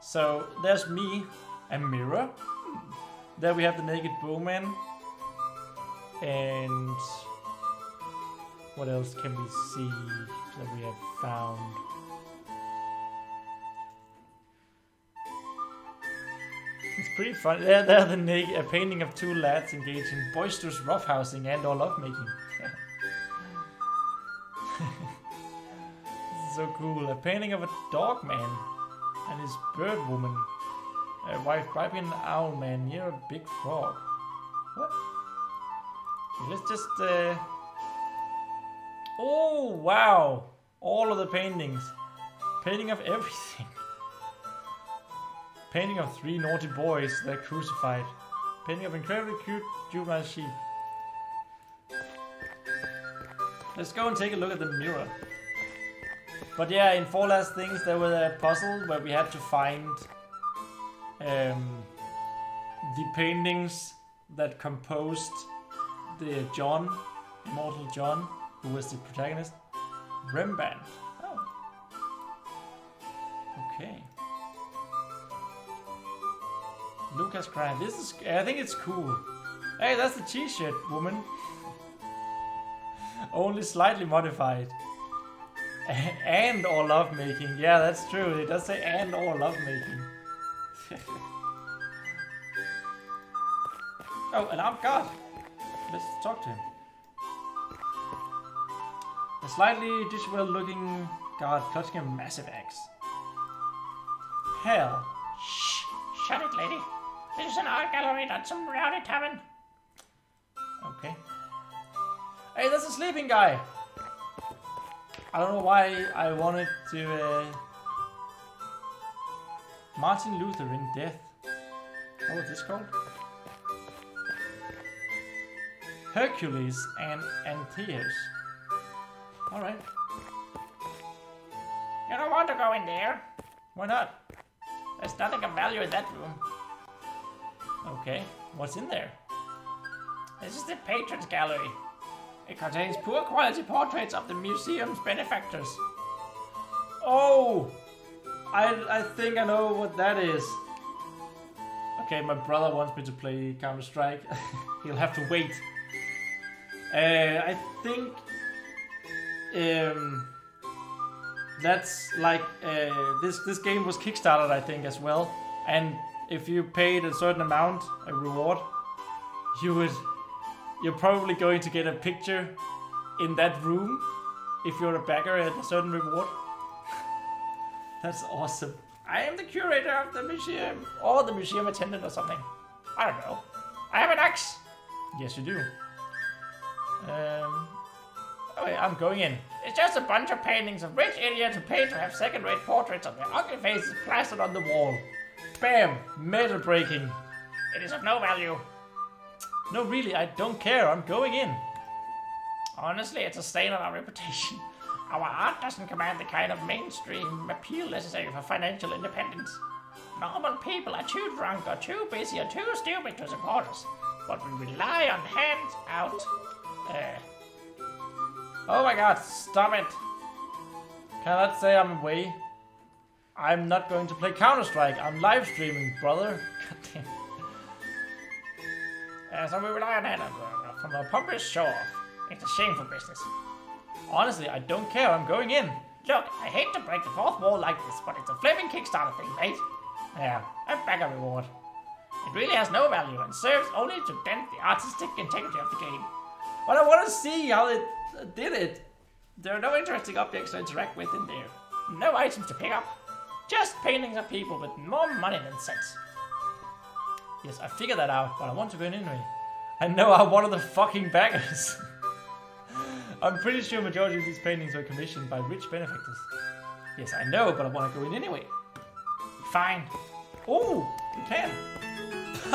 So there's me, a mirror. There we have the naked bowman. And what else can we see that we have found? It's pretty fun. There, there the a painting of two lads engaged in boisterous roughhousing and or lovemaking. <laughs> so cool. A painting of a dog man and his bird woman. A wife bribing an owl man near a big frog. What? Let's just. Uh... Oh wow! All of the paintings. Painting of everything. Painting of three naughty boys that are crucified. Painting of incredibly cute juvenile sheep. Let's go and take a look at the mirror. But yeah, in Four Last Things there was a puzzle where we had to find um, the paintings that composed the John, Immortal John, who was the protagonist, Rembrandt. Oh. Okay. Lucas crying. This is. I think it's cool. Hey, that's the T-shirt, woman. <laughs> Only slightly modified. <laughs> and or lovemaking. Yeah, that's true. It does say and or lovemaking. <laughs> oh, an armed guard. Let's talk to him. A slightly disheveled looking guard clutching a massive axe. Hell. Shh! Shut it, lady. This is an art gallery, not some rowdy tavern. Okay. Hey, that's a sleeping guy! I don't know why I wanted to... Uh... Martin Luther in death. What was this called? Hercules and Antaeus. Alright. You don't want to go in there. Why not? There's nothing of value in that room. Okay. What's in there? This is the Patrons Gallery. It contains poor quality portraits of the museum's benefactors. Oh! I, I think I know what that is. Okay, my brother wants me to play Counter Strike. <laughs> He'll have to wait. Uh, I think um, that's like uh, this. This game was kickstarted, I think, as well. And if you paid a certain amount, a reward, you would. You're probably going to get a picture in that room if you're a backer at a certain reward. <laughs> That's awesome. I am the curator of the museum, or the museum attendant or something. I don't know. I have an axe. Yes, you do. Um, oh yeah, I'm going in. It's just a bunch of paintings of rich idiots who pay to have second-rate portraits of their ugly faces plastered on the wall. Bam! Metal breaking. It is of no value. No, really, I don't care. I'm going in. Honestly, it's a stain on our reputation. Our art doesn't command the kind of mainstream appeal necessary for financial independence. Normal people are too drunk or too busy or too stupid to support us, but we rely on hands out. Uh, Oh my god, stop it. Cannot say I'm away. I'm not going to play Counter Strike. I'm live streaming, brother. <laughs> God damn. uh, so we rely on out from a pompous off. It's a shameful business. Honestly, I don't care. I'm going in. Look, I hate to break the fourth wall like this, but it's a flipping Kickstarter thing, mate. Yeah. A bagger reward. It really has no value and serves only to dent the artistic integrity of the game. But I want to see how it did it. There are no interesting objects to interact with in there. No items to pick up. Just paintings of people with more money than sense. Yes, I figured that out, but I want to go in anyway. I know I'm one of the fucking beggars. <laughs> I'm pretty sure majority of these paintings were commissioned by rich benefactors. Yes, I know, but I want to go in anyway. Fine. Oh, you can. <laughs>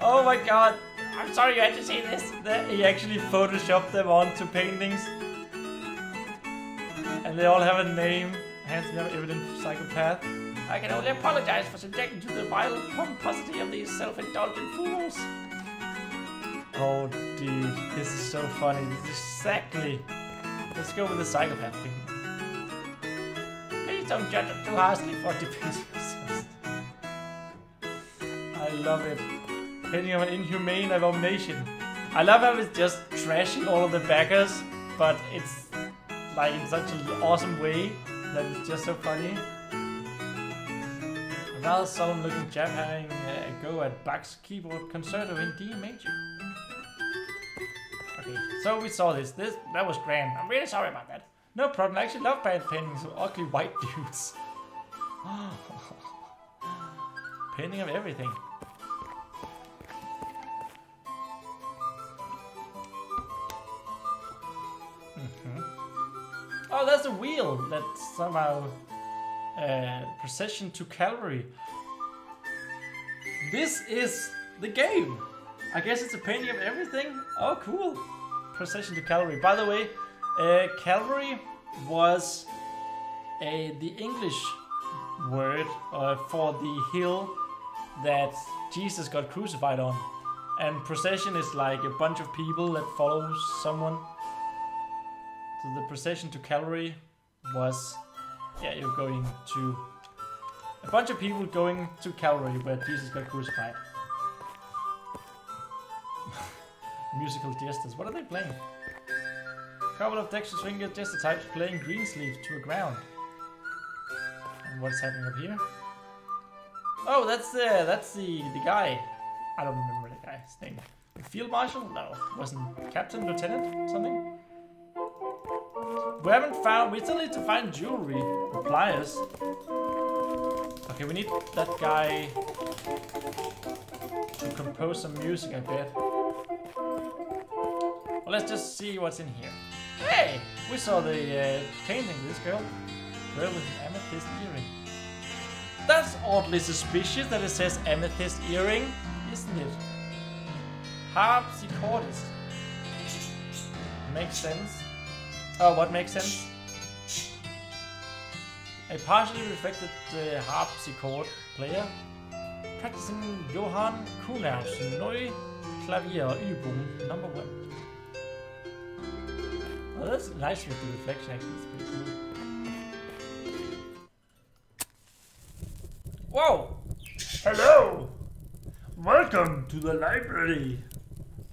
oh my god. I'm sorry you had to see this. He actually photoshopped them onto paintings. And they all have a name. Hence, Handsome, evident psychopath. I can only apologize for subjecting to the vile pomposity of these self-indulgent fools. Oh, dude, this is so funny. This is exactly. Let's go with the psychopath thing. Please don't judge them too harshly for debating yourselves. <laughs> I love it. Of an inhumane abomination. I love how it's just trashing all of the backers, but it's like in such an awesome way that it's just so funny. A rather solemn looking chap having a go at Bach's keyboard concerto in D major. Okay, so we saw this. This that was grand. I'm really sorry about that. No problem. I actually love bad paintings of ugly white dudes. <gasps> Painting of everything. Oh, that's a wheel that somehow uh, procession to Calvary. This is the game. I guess it's a painting of everything. Oh, cool. Procession to Calvary. By the way, uh, Calvary was a, the English word uh, for the hill that Jesus got crucified on. And procession is like a bunch of people that follow someone. So the procession to Calvary was, yeah, you're going to a bunch of people going to Calvary where Jesus got crucified. <laughs> Musical jesters. What are they playing? A couple of Dexter's finger jester types playing Greensleeve to a ground. And what's happening up here? Oh, that's the that's the the guy. I don't remember the guy's name. Field marshal? No, wasn't captain, lieutenant, something. We haven't found. We still need to find jewelry, pliers. Okay, we need that guy to compose some music. I bet. Well, let's just see what's in here. Hey, we saw the uh, painting of this girl. Girl with an amethyst earring. That's oddly suspicious that it says amethyst earring, isn't it? Harpsichordist. Makes sense. Oh, what makes sense? A partially reflected uh, harpsichord player practicing Johann Kuhnau's Neue Klavierübung number one. Oh, that's nice with the reflection actually, it's pretty cool. Whoa! Hello! Welcome to the library.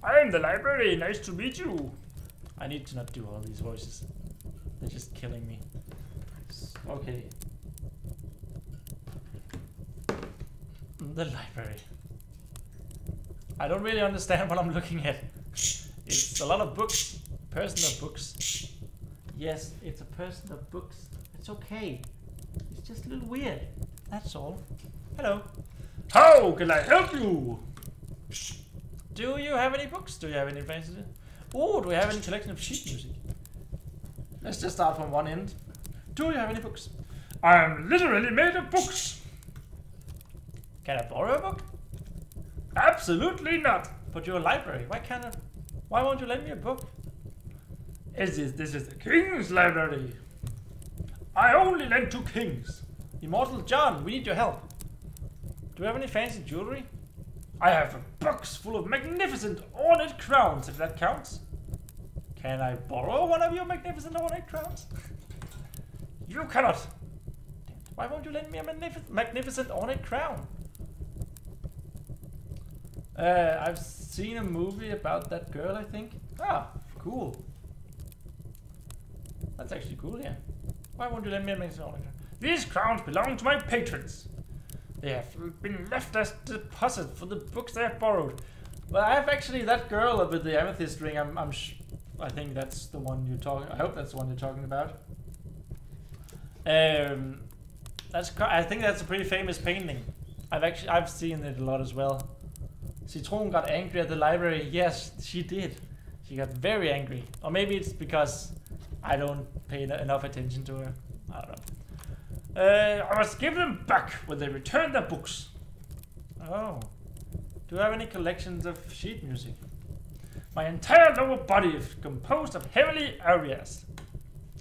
I am the library, nice to meet you. I need to not do all these voices. They're just killing me. Okay. The library. I don't really understand what I'm looking at. It's a lot of books. Personal books. Yes, it's a personal books. It's okay. It's just a little weird. That's all. Hello. How can I help you? Do you have any books? Do you have any fancy? Oh, do we have any collection of sheet music? Let's just start from one end. Do you have any books? I'm literally made of books. Can I borrow a book? Absolutely not. But you're a library. Why can't I? Why won't you lend me a book? Is this, this is the king's library. I only lend to kings. Immortal John, we need your help. Do you have any fancy jewelry? I have a box full of magnificent ornate crowns, if that counts. Can I borrow one of your magnificent ornate crowns? You cannot. Why won't you lend me a magnific magnificent ornate crown? Uh, I've seen a movie about that girl, I think. Ah, cool. That's actually cool, yeah. Why won't you lend me a magnificent ornate crown? These crowns belong to my patrons. They have been left as deposit for the books they have borrowed. Well, I have actually that girl with the amethyst ring. I'm, I'm I think that's the one you're talking. I hope that's the one you're talking about. Um, that's. I think that's a pretty famous painting. I've actually I've seen it a lot as well. Citron got angry at the library. Yes, she did. She got very angry. Or maybe it's because I don't pay enough attention to her. I don't know. Uh, I must give them back when they return their books. Oh. Do you have any collections of sheet music? My entire lower body is composed of heavily arias.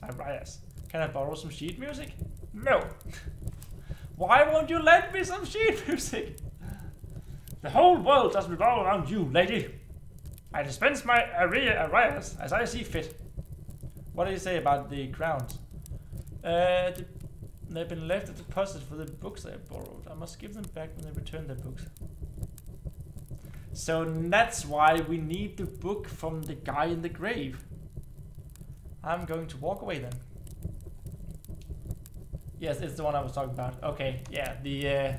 Arias. Can I borrow some sheet music? No. <laughs> Why won't you lend me some sheet <laughs> music? The whole world does revolve around you, lady. I dispense my aria arias as I see fit. What do you say about the crowns? Uh, They've been left a deposit for the books I borrowed. I must give them back when they return their books. So that's why we need the book from the guy in the grave. I'm going to walk away then. Yes, it's the one I was talking about. Okay, yeah, the uh,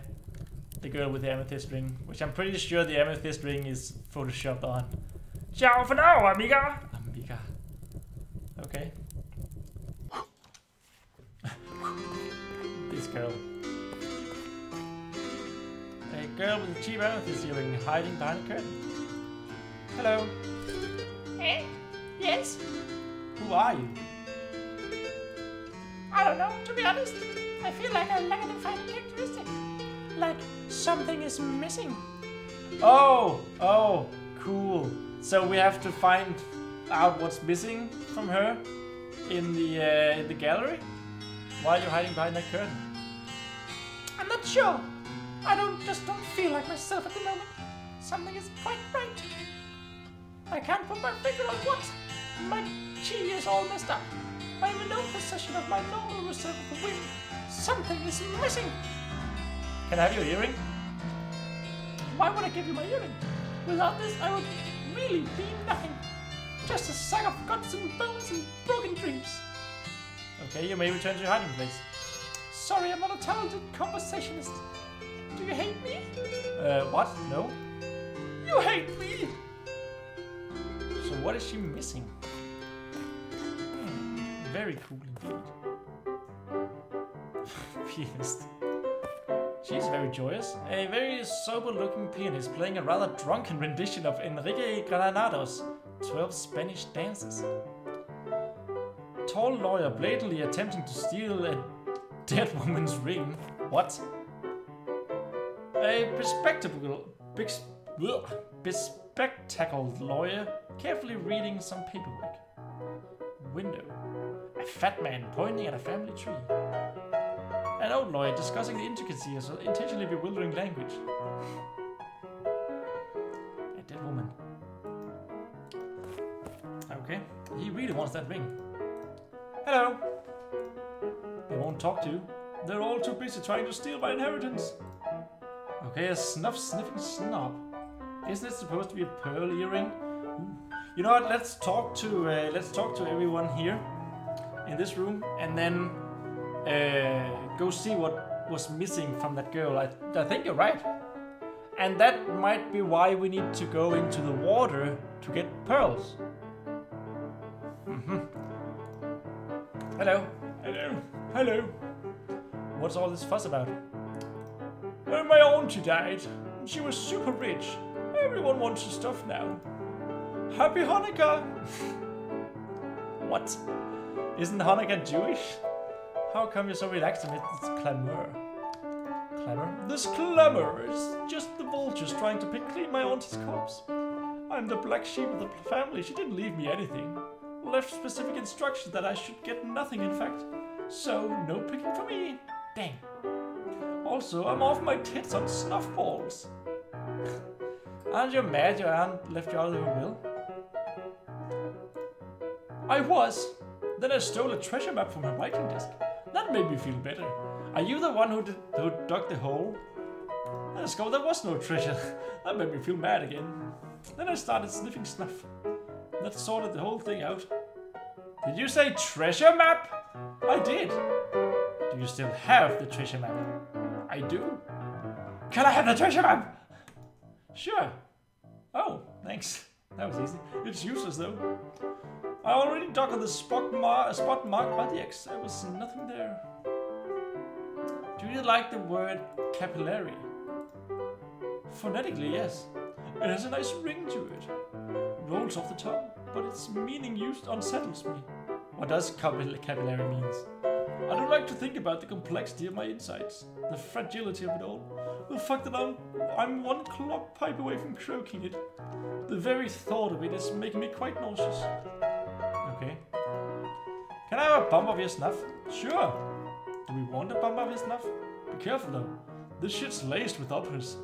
the girl with the amethyst ring, which I'm pretty sure the amethyst ring is photoshopped on. Ciao for now, amiga. Amiga. Okay. Girl. A girl with a cheap amethyst earring hiding behind a curtain. Hello. Eh? Yes? Who are you? I don't know, to be honest. I feel like I lack a defining characteristic. Like something is missing. Oh, oh, cool. So we have to find out what's missing from her in the uh, in the gallery. Why are you hiding behind that curtain? I'm not sure. I don't just don't feel like myself at the moment. Something is quite right. I can't put my finger on what. My chi is all messed up. I'm in no possession of my normal reserve of wind. Something is missing. Can I have your earring? Why would I give you my earring? Without this, I would really be nothing. Just a sack of guts and bones and broken dreams. Okay, you may return to your hiding place. Sorry, I'm not a talented conversationist. Do you hate me? Uh, what? No? You hate me! So what is she missing? Hmm, very cool indeed. <laughs> Pianist. She's very joyous. A very sober-looking pianist playing a rather drunken rendition of Enrique Granados' 12 Spanish Dances. Tall lawyer blatantly attempting to steal a dead woman's ring. What? A bespectacled, bespectacled lawyer carefully reading some paperwork. Window. A fat man pointing at a family tree. An old lawyer discussing the intricacies of intentionally bewildering language. A dead woman. Okay, he really wants that ring. Hello. They won't talk to you. They're all too busy trying to steal my inheritance. Okay, a snuff sniffing snob. Isn't it supposed to be a pearl earring? You know what? Let's talk to uh, let's talk to everyone here in this room, and then uh, go see what was missing from that girl. I, I think you're right, and that might be why we need to go into the water to get pearls. Mhm. Hello. Hello. Hello. What's all this fuss about? Oh, my auntie died. She was super rich. Everyone wants her stuff now. Happy Hanukkah! <laughs> what? Isn't Hanukkah Jewish? How come you're so relaxed amid this clamor? Clamor? This clamor is just the vultures trying to pick clean my auntie's corpse. I'm the black sheep of the family. She didn't leave me anything. Left specific instructions that I should get nothing, in fact. So, no picking for me. Dang. Also, I'm off my tits on snuff balls. <laughs> Aren't you mad your aunt left you out of her will? I was. Then I stole a treasure map from her writing desk. That made me feel better. Are you the one who, did, who dug the hole? I discovered there was no treasure. <laughs> That made me feel mad again. Then I started sniffing snuff. That sorted the whole thing out. Did you say treasure map? I did. Do you still have the treasure map? I do. Can I have the treasure map? Sure. Oh, thanks. That was easy. It's useless though. I already dug on the spot, mar spot marked by the X. There was nothing there. Do you like the word capillary? Phonetically, yes. It has a nice ring to it. Rolls off the tongue, but its meaning used unsettles me. What does capill- capillary means? I don't like to think about the complexity of my insights, the fragility of it all, the fact that I'm, I'm one clock pipe away from croaking it. The very thought of it is making me quite nauseous. Okay. Can I have a bump of your snuff? Sure. Do we want a bump of your snuff? Be careful though. This shit's laced with uppers.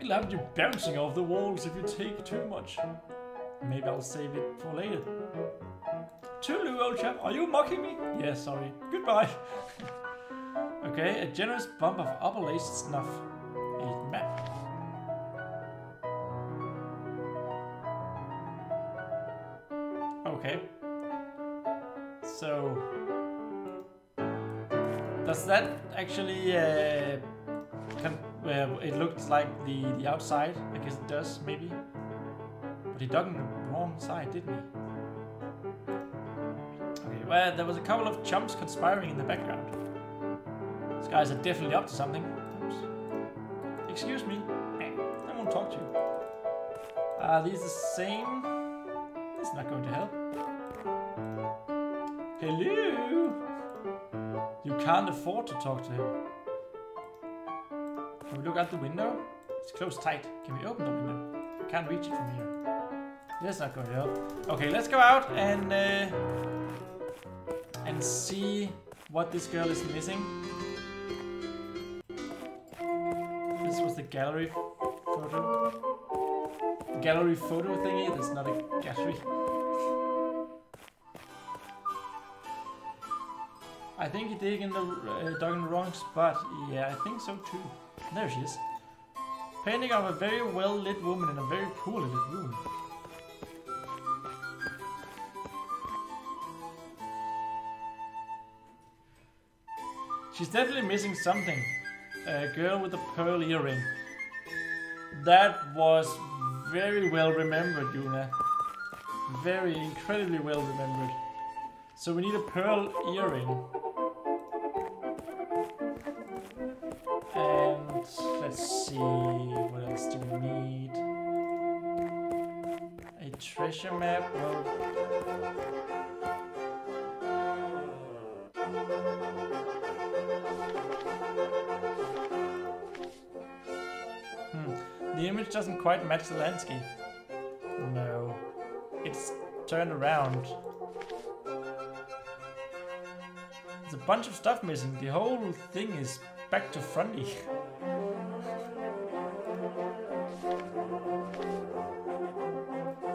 It'll have you bouncing off the walls if you take too much. Maybe I'll save it for later. Tulu, old chap, are you mocking me? Yeah, sorry. Goodbye. <laughs> okay, a generous bump of upper laced snuff. A map. Okay. So, does that actually? Uh, uh, it looks like the the outside. I guess it does, maybe. He dug on the wrong side, didn't he? Okay. Well, there was a couple of chumps conspiring in the background. These guys are definitely up to something. Oops. Excuse me. I won't talk to you. Uh, are these the same? Is not going to help. Hello? You can't afford to talk to him. Can we look out the window? It's closed tight. Can we open the window? I can't reach it from here. That's not going to help. Okay, let's go out and uh, and see what this girl is missing. This was the gallery photo. Gallery photo thingy. That's not a gallery. I think he dig in the uh, dug in the wrong spot. Yeah, I think so too. There she is. Painting of a very well lit woman in a very poorly lit room. She's definitely missing something. A girl with a pearl earring. That was very well remembered, Yuna. Very incredibly well remembered. So we need a pearl earring. And let's see, what else do we need? A treasure map. Well, Hmm. The image doesn't quite match the landscape. No. It's turned around. There's a bunch of stuff missing. The whole thing is back to fronty. <laughs>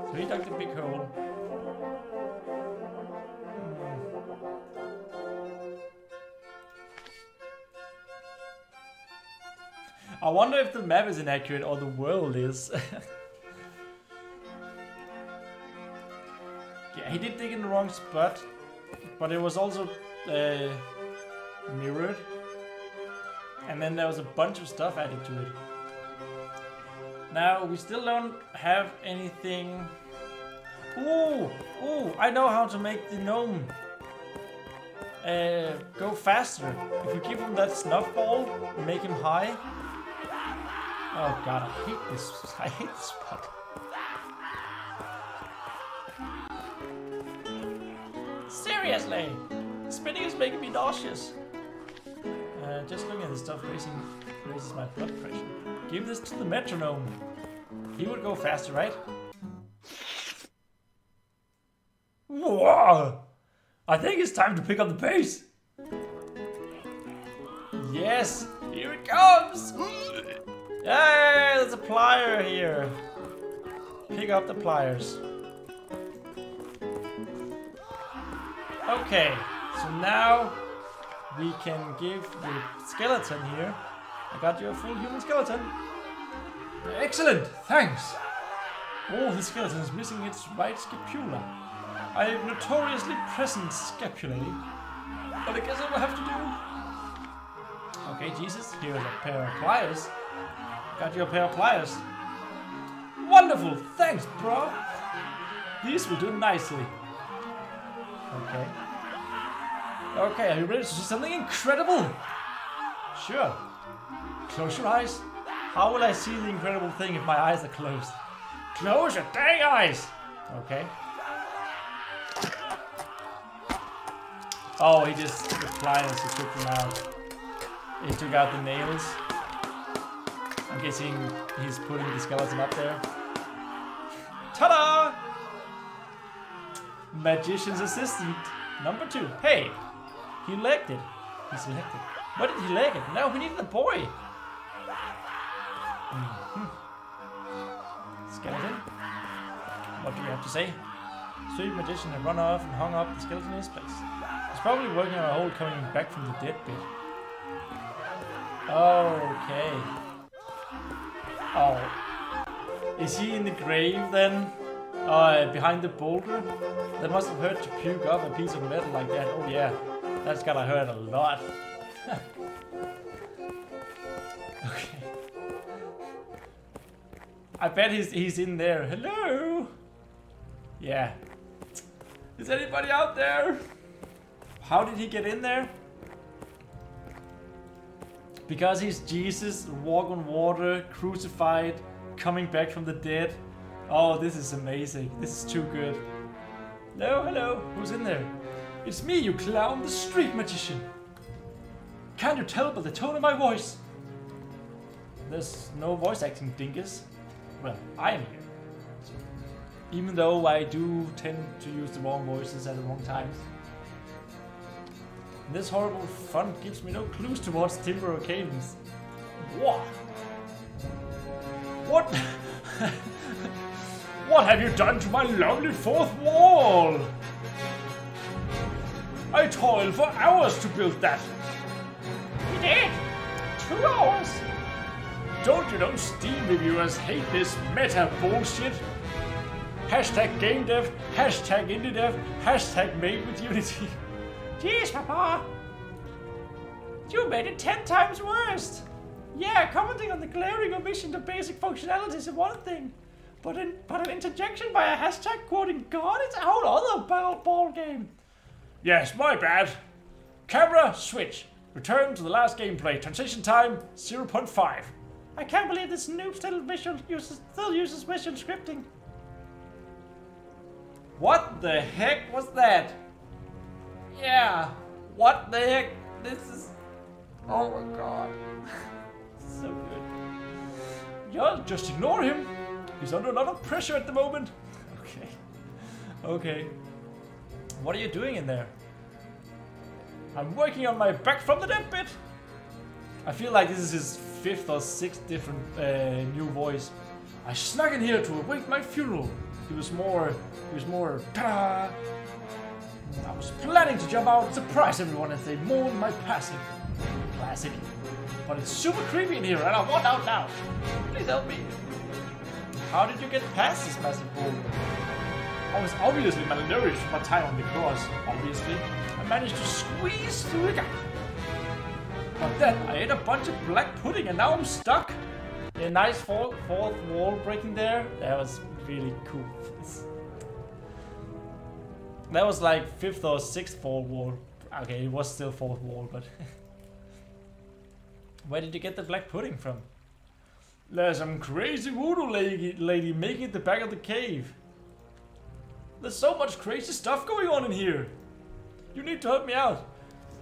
so he dug the big hole. I wonder if the map is inaccurate or the world is. <laughs> yeah, he did dig in the wrong spot, but it was also uh, mirrored. And then there was a bunch of stuff added to it. Now, we still don't have anything... Ooh! Ooh! I know how to make the gnome uh, go faster. If we give him that snuff ball, make him high, Oh god, I hate this. I hate this spot. Seriously! Spinning is making me nauseous. Uh, just looking at this stuff raising, raises my blood pressure. Give this to the metronome. He would go faster, right? Whoa! I think it's time to pick up the pace. Yes, here it comes! Yay, there's a plier here. Pick up the pliers. Okay, so now we can give the skeleton here. I got you a full human skeleton. Excellent, thanks. Oh, the skeleton is missing its right scapula. I have notoriously present scapulae, but I guess I will have to do. Okay, Jesus, here's a pair of pliers. Got you a pair of pliers. Wonderful, thanks, bro. These will do nicely. Okay. Okay, are you ready to see something incredible? Sure. Close your eyes. How will I see the incredible thing if my eyes are closed? Close your dang eyes! Okay. Oh, he just the pliers, he took them out. He took out the nails. I'm guessing he's putting the skeleton up there. Ta-da! Magician's assistant, number two. Hey, he legged it. He selected. What did he leg it? No, we need the boy. Mm -hmm. Skeleton? What do you have to say? Sweet magician had run off and hung up the skeleton in his place. He's probably working on a hole coming back from the dead bit. Okay. Oh. Is he in the grave then? Uh, behind the boulder? That must have hurt to puke up a piece of metal like that. Oh yeah, that's gotta hurt a lot. <laughs> okay. I bet he's, he's in there. Hello? Yeah. Is anybody out there? How did he get in there? Because he's Jesus, walk on water, crucified, coming back from the dead. Oh, this is amazing. This is too good. Hello, hello. Who's in there? It's me, you clown, the street magician. Can't you tell by the tone of my voice? There's no voice acting, dingus. Well, I am here. Even though I do tend to use the wrong voices at the wrong times. This horrible font gives me no clues towards timbre or cadence. What? What? <laughs> what have you done to my lovely fourth wall? I toiled for hours to build that. You did? Two hours? Don't you know Steam reviewers hate this meta bullshit? Hashtag game dev, hashtag indie dev, hashtag made with Unity. <laughs> Jeez, Papa! You made it ten times worse! Yeah, commenting on the glaring omission of basic functionalities is one thing, but, in, but an interjection by a hashtag quoting God is a whole other ball, ball game. Yes, my bad. Camera, switch. Return to the last gameplay. Transition time, 0.5. I can't believe this noob still, visual uses, still uses visual scripting. What the heck was that? Yeah, what the heck? This is... Oh my god. <laughs> so good. Yeah, just ignore him. He's under a lot of pressure at the moment. <laughs> Okay. Okay. What are you doing in there? I'm working on my back from the dead bit. I feel like this is his fifth or sixth different uh, new voice. I snuck in here to await my funeral. He was more, he was more, ta I was planning to jump out and surprise everyone as they mourn my passing. Classic. But it's super creepy in here and I want out now. Please help me. How did you get past this massive boulder? I was obviously malnourished from my time on the cross, obviously. I managed to squeeze through the gap. But then I ate a bunch of black pudding and now I'm stuck. A nice fourth, fourth wall breaking there. That was really cool. <laughs> that was like fifth or sixth fourth wall. Okay, it was still fourth wall, but... <laughs> Where did you get the black pudding from? There's some crazy voodoo lady, lady making it the back of the cave. There's so much crazy stuff going on in here. You need to help me out.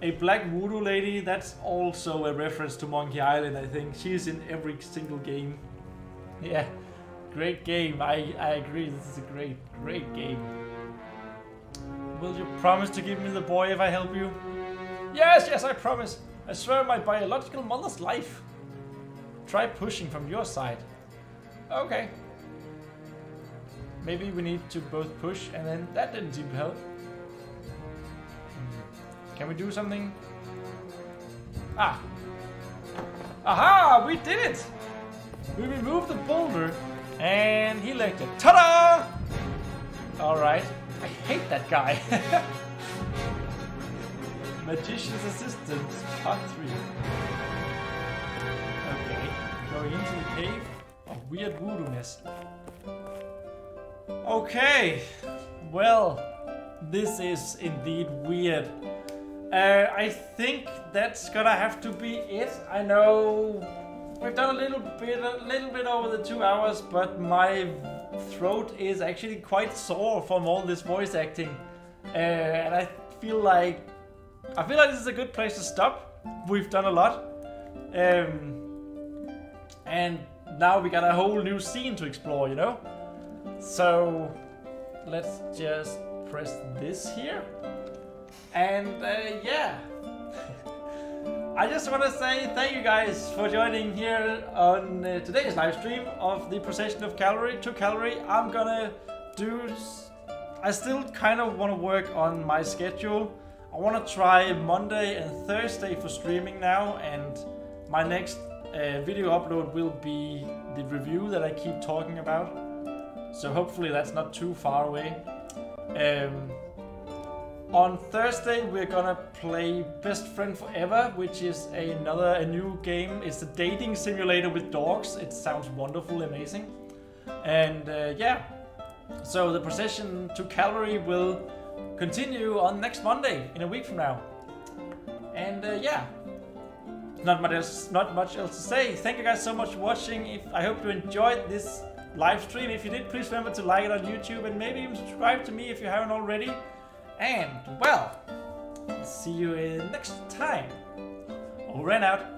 A black voodoo lady, that's also a reference to Monkey Island, I think. She's in every single game. Yeah, great game. I, I agree, this is a great, great game. Will you promise to give me the boy if I help you? Yes, yes, I promise. I swear my biological mother's life. Try pushing from your side. Okay. Maybe we need to both push and then that didn't seem to help. Hmm. Can we do something? Ah. Aha! We did it! We removed the boulder and he licked it. Ta-da! Alright. I hate that guy. <laughs> Magician's Assistant, Part 3 Okay, going into the cave of weird voodoo-ness. Okay, well, this is indeed weird. Uh, I think that's gonna have to be it. I know we've done a little bit, a little bit over the two hours, but my throat is actually quite sore from all this voice acting, uh, and I feel like I feel like this is a good place to stop. We've done a lot. Um, and now we got a whole new scene to explore, you know? So let's just press this here. And uh, yeah. <laughs> I just want to say thank you guys for joining here on uh, today's live stream of the Procession of Calvary to Calvary. I'm gonna do. I still kind of want to work on my schedule. I want to try Monday and Thursday for streaming now, and my next uh, video upload will be the review that I keep talking about. So hopefully that's not too far away. Um, on Thursday we're gonna play Best Friend Forever, which is another a new game. It's a dating simulator with dogs. It sounds wonderful, amazing. And uh, yeah, so the procession to Calvary will continue on next Monday in a week from now. And uh, yeah, not much else, not much else to say. Thank you guys so much for watching. If I hope you enjoyed this live stream. If you did, please remember to like it on YouTube and maybe even subscribe to me if you haven't already. And well, see you in next time. Over and out.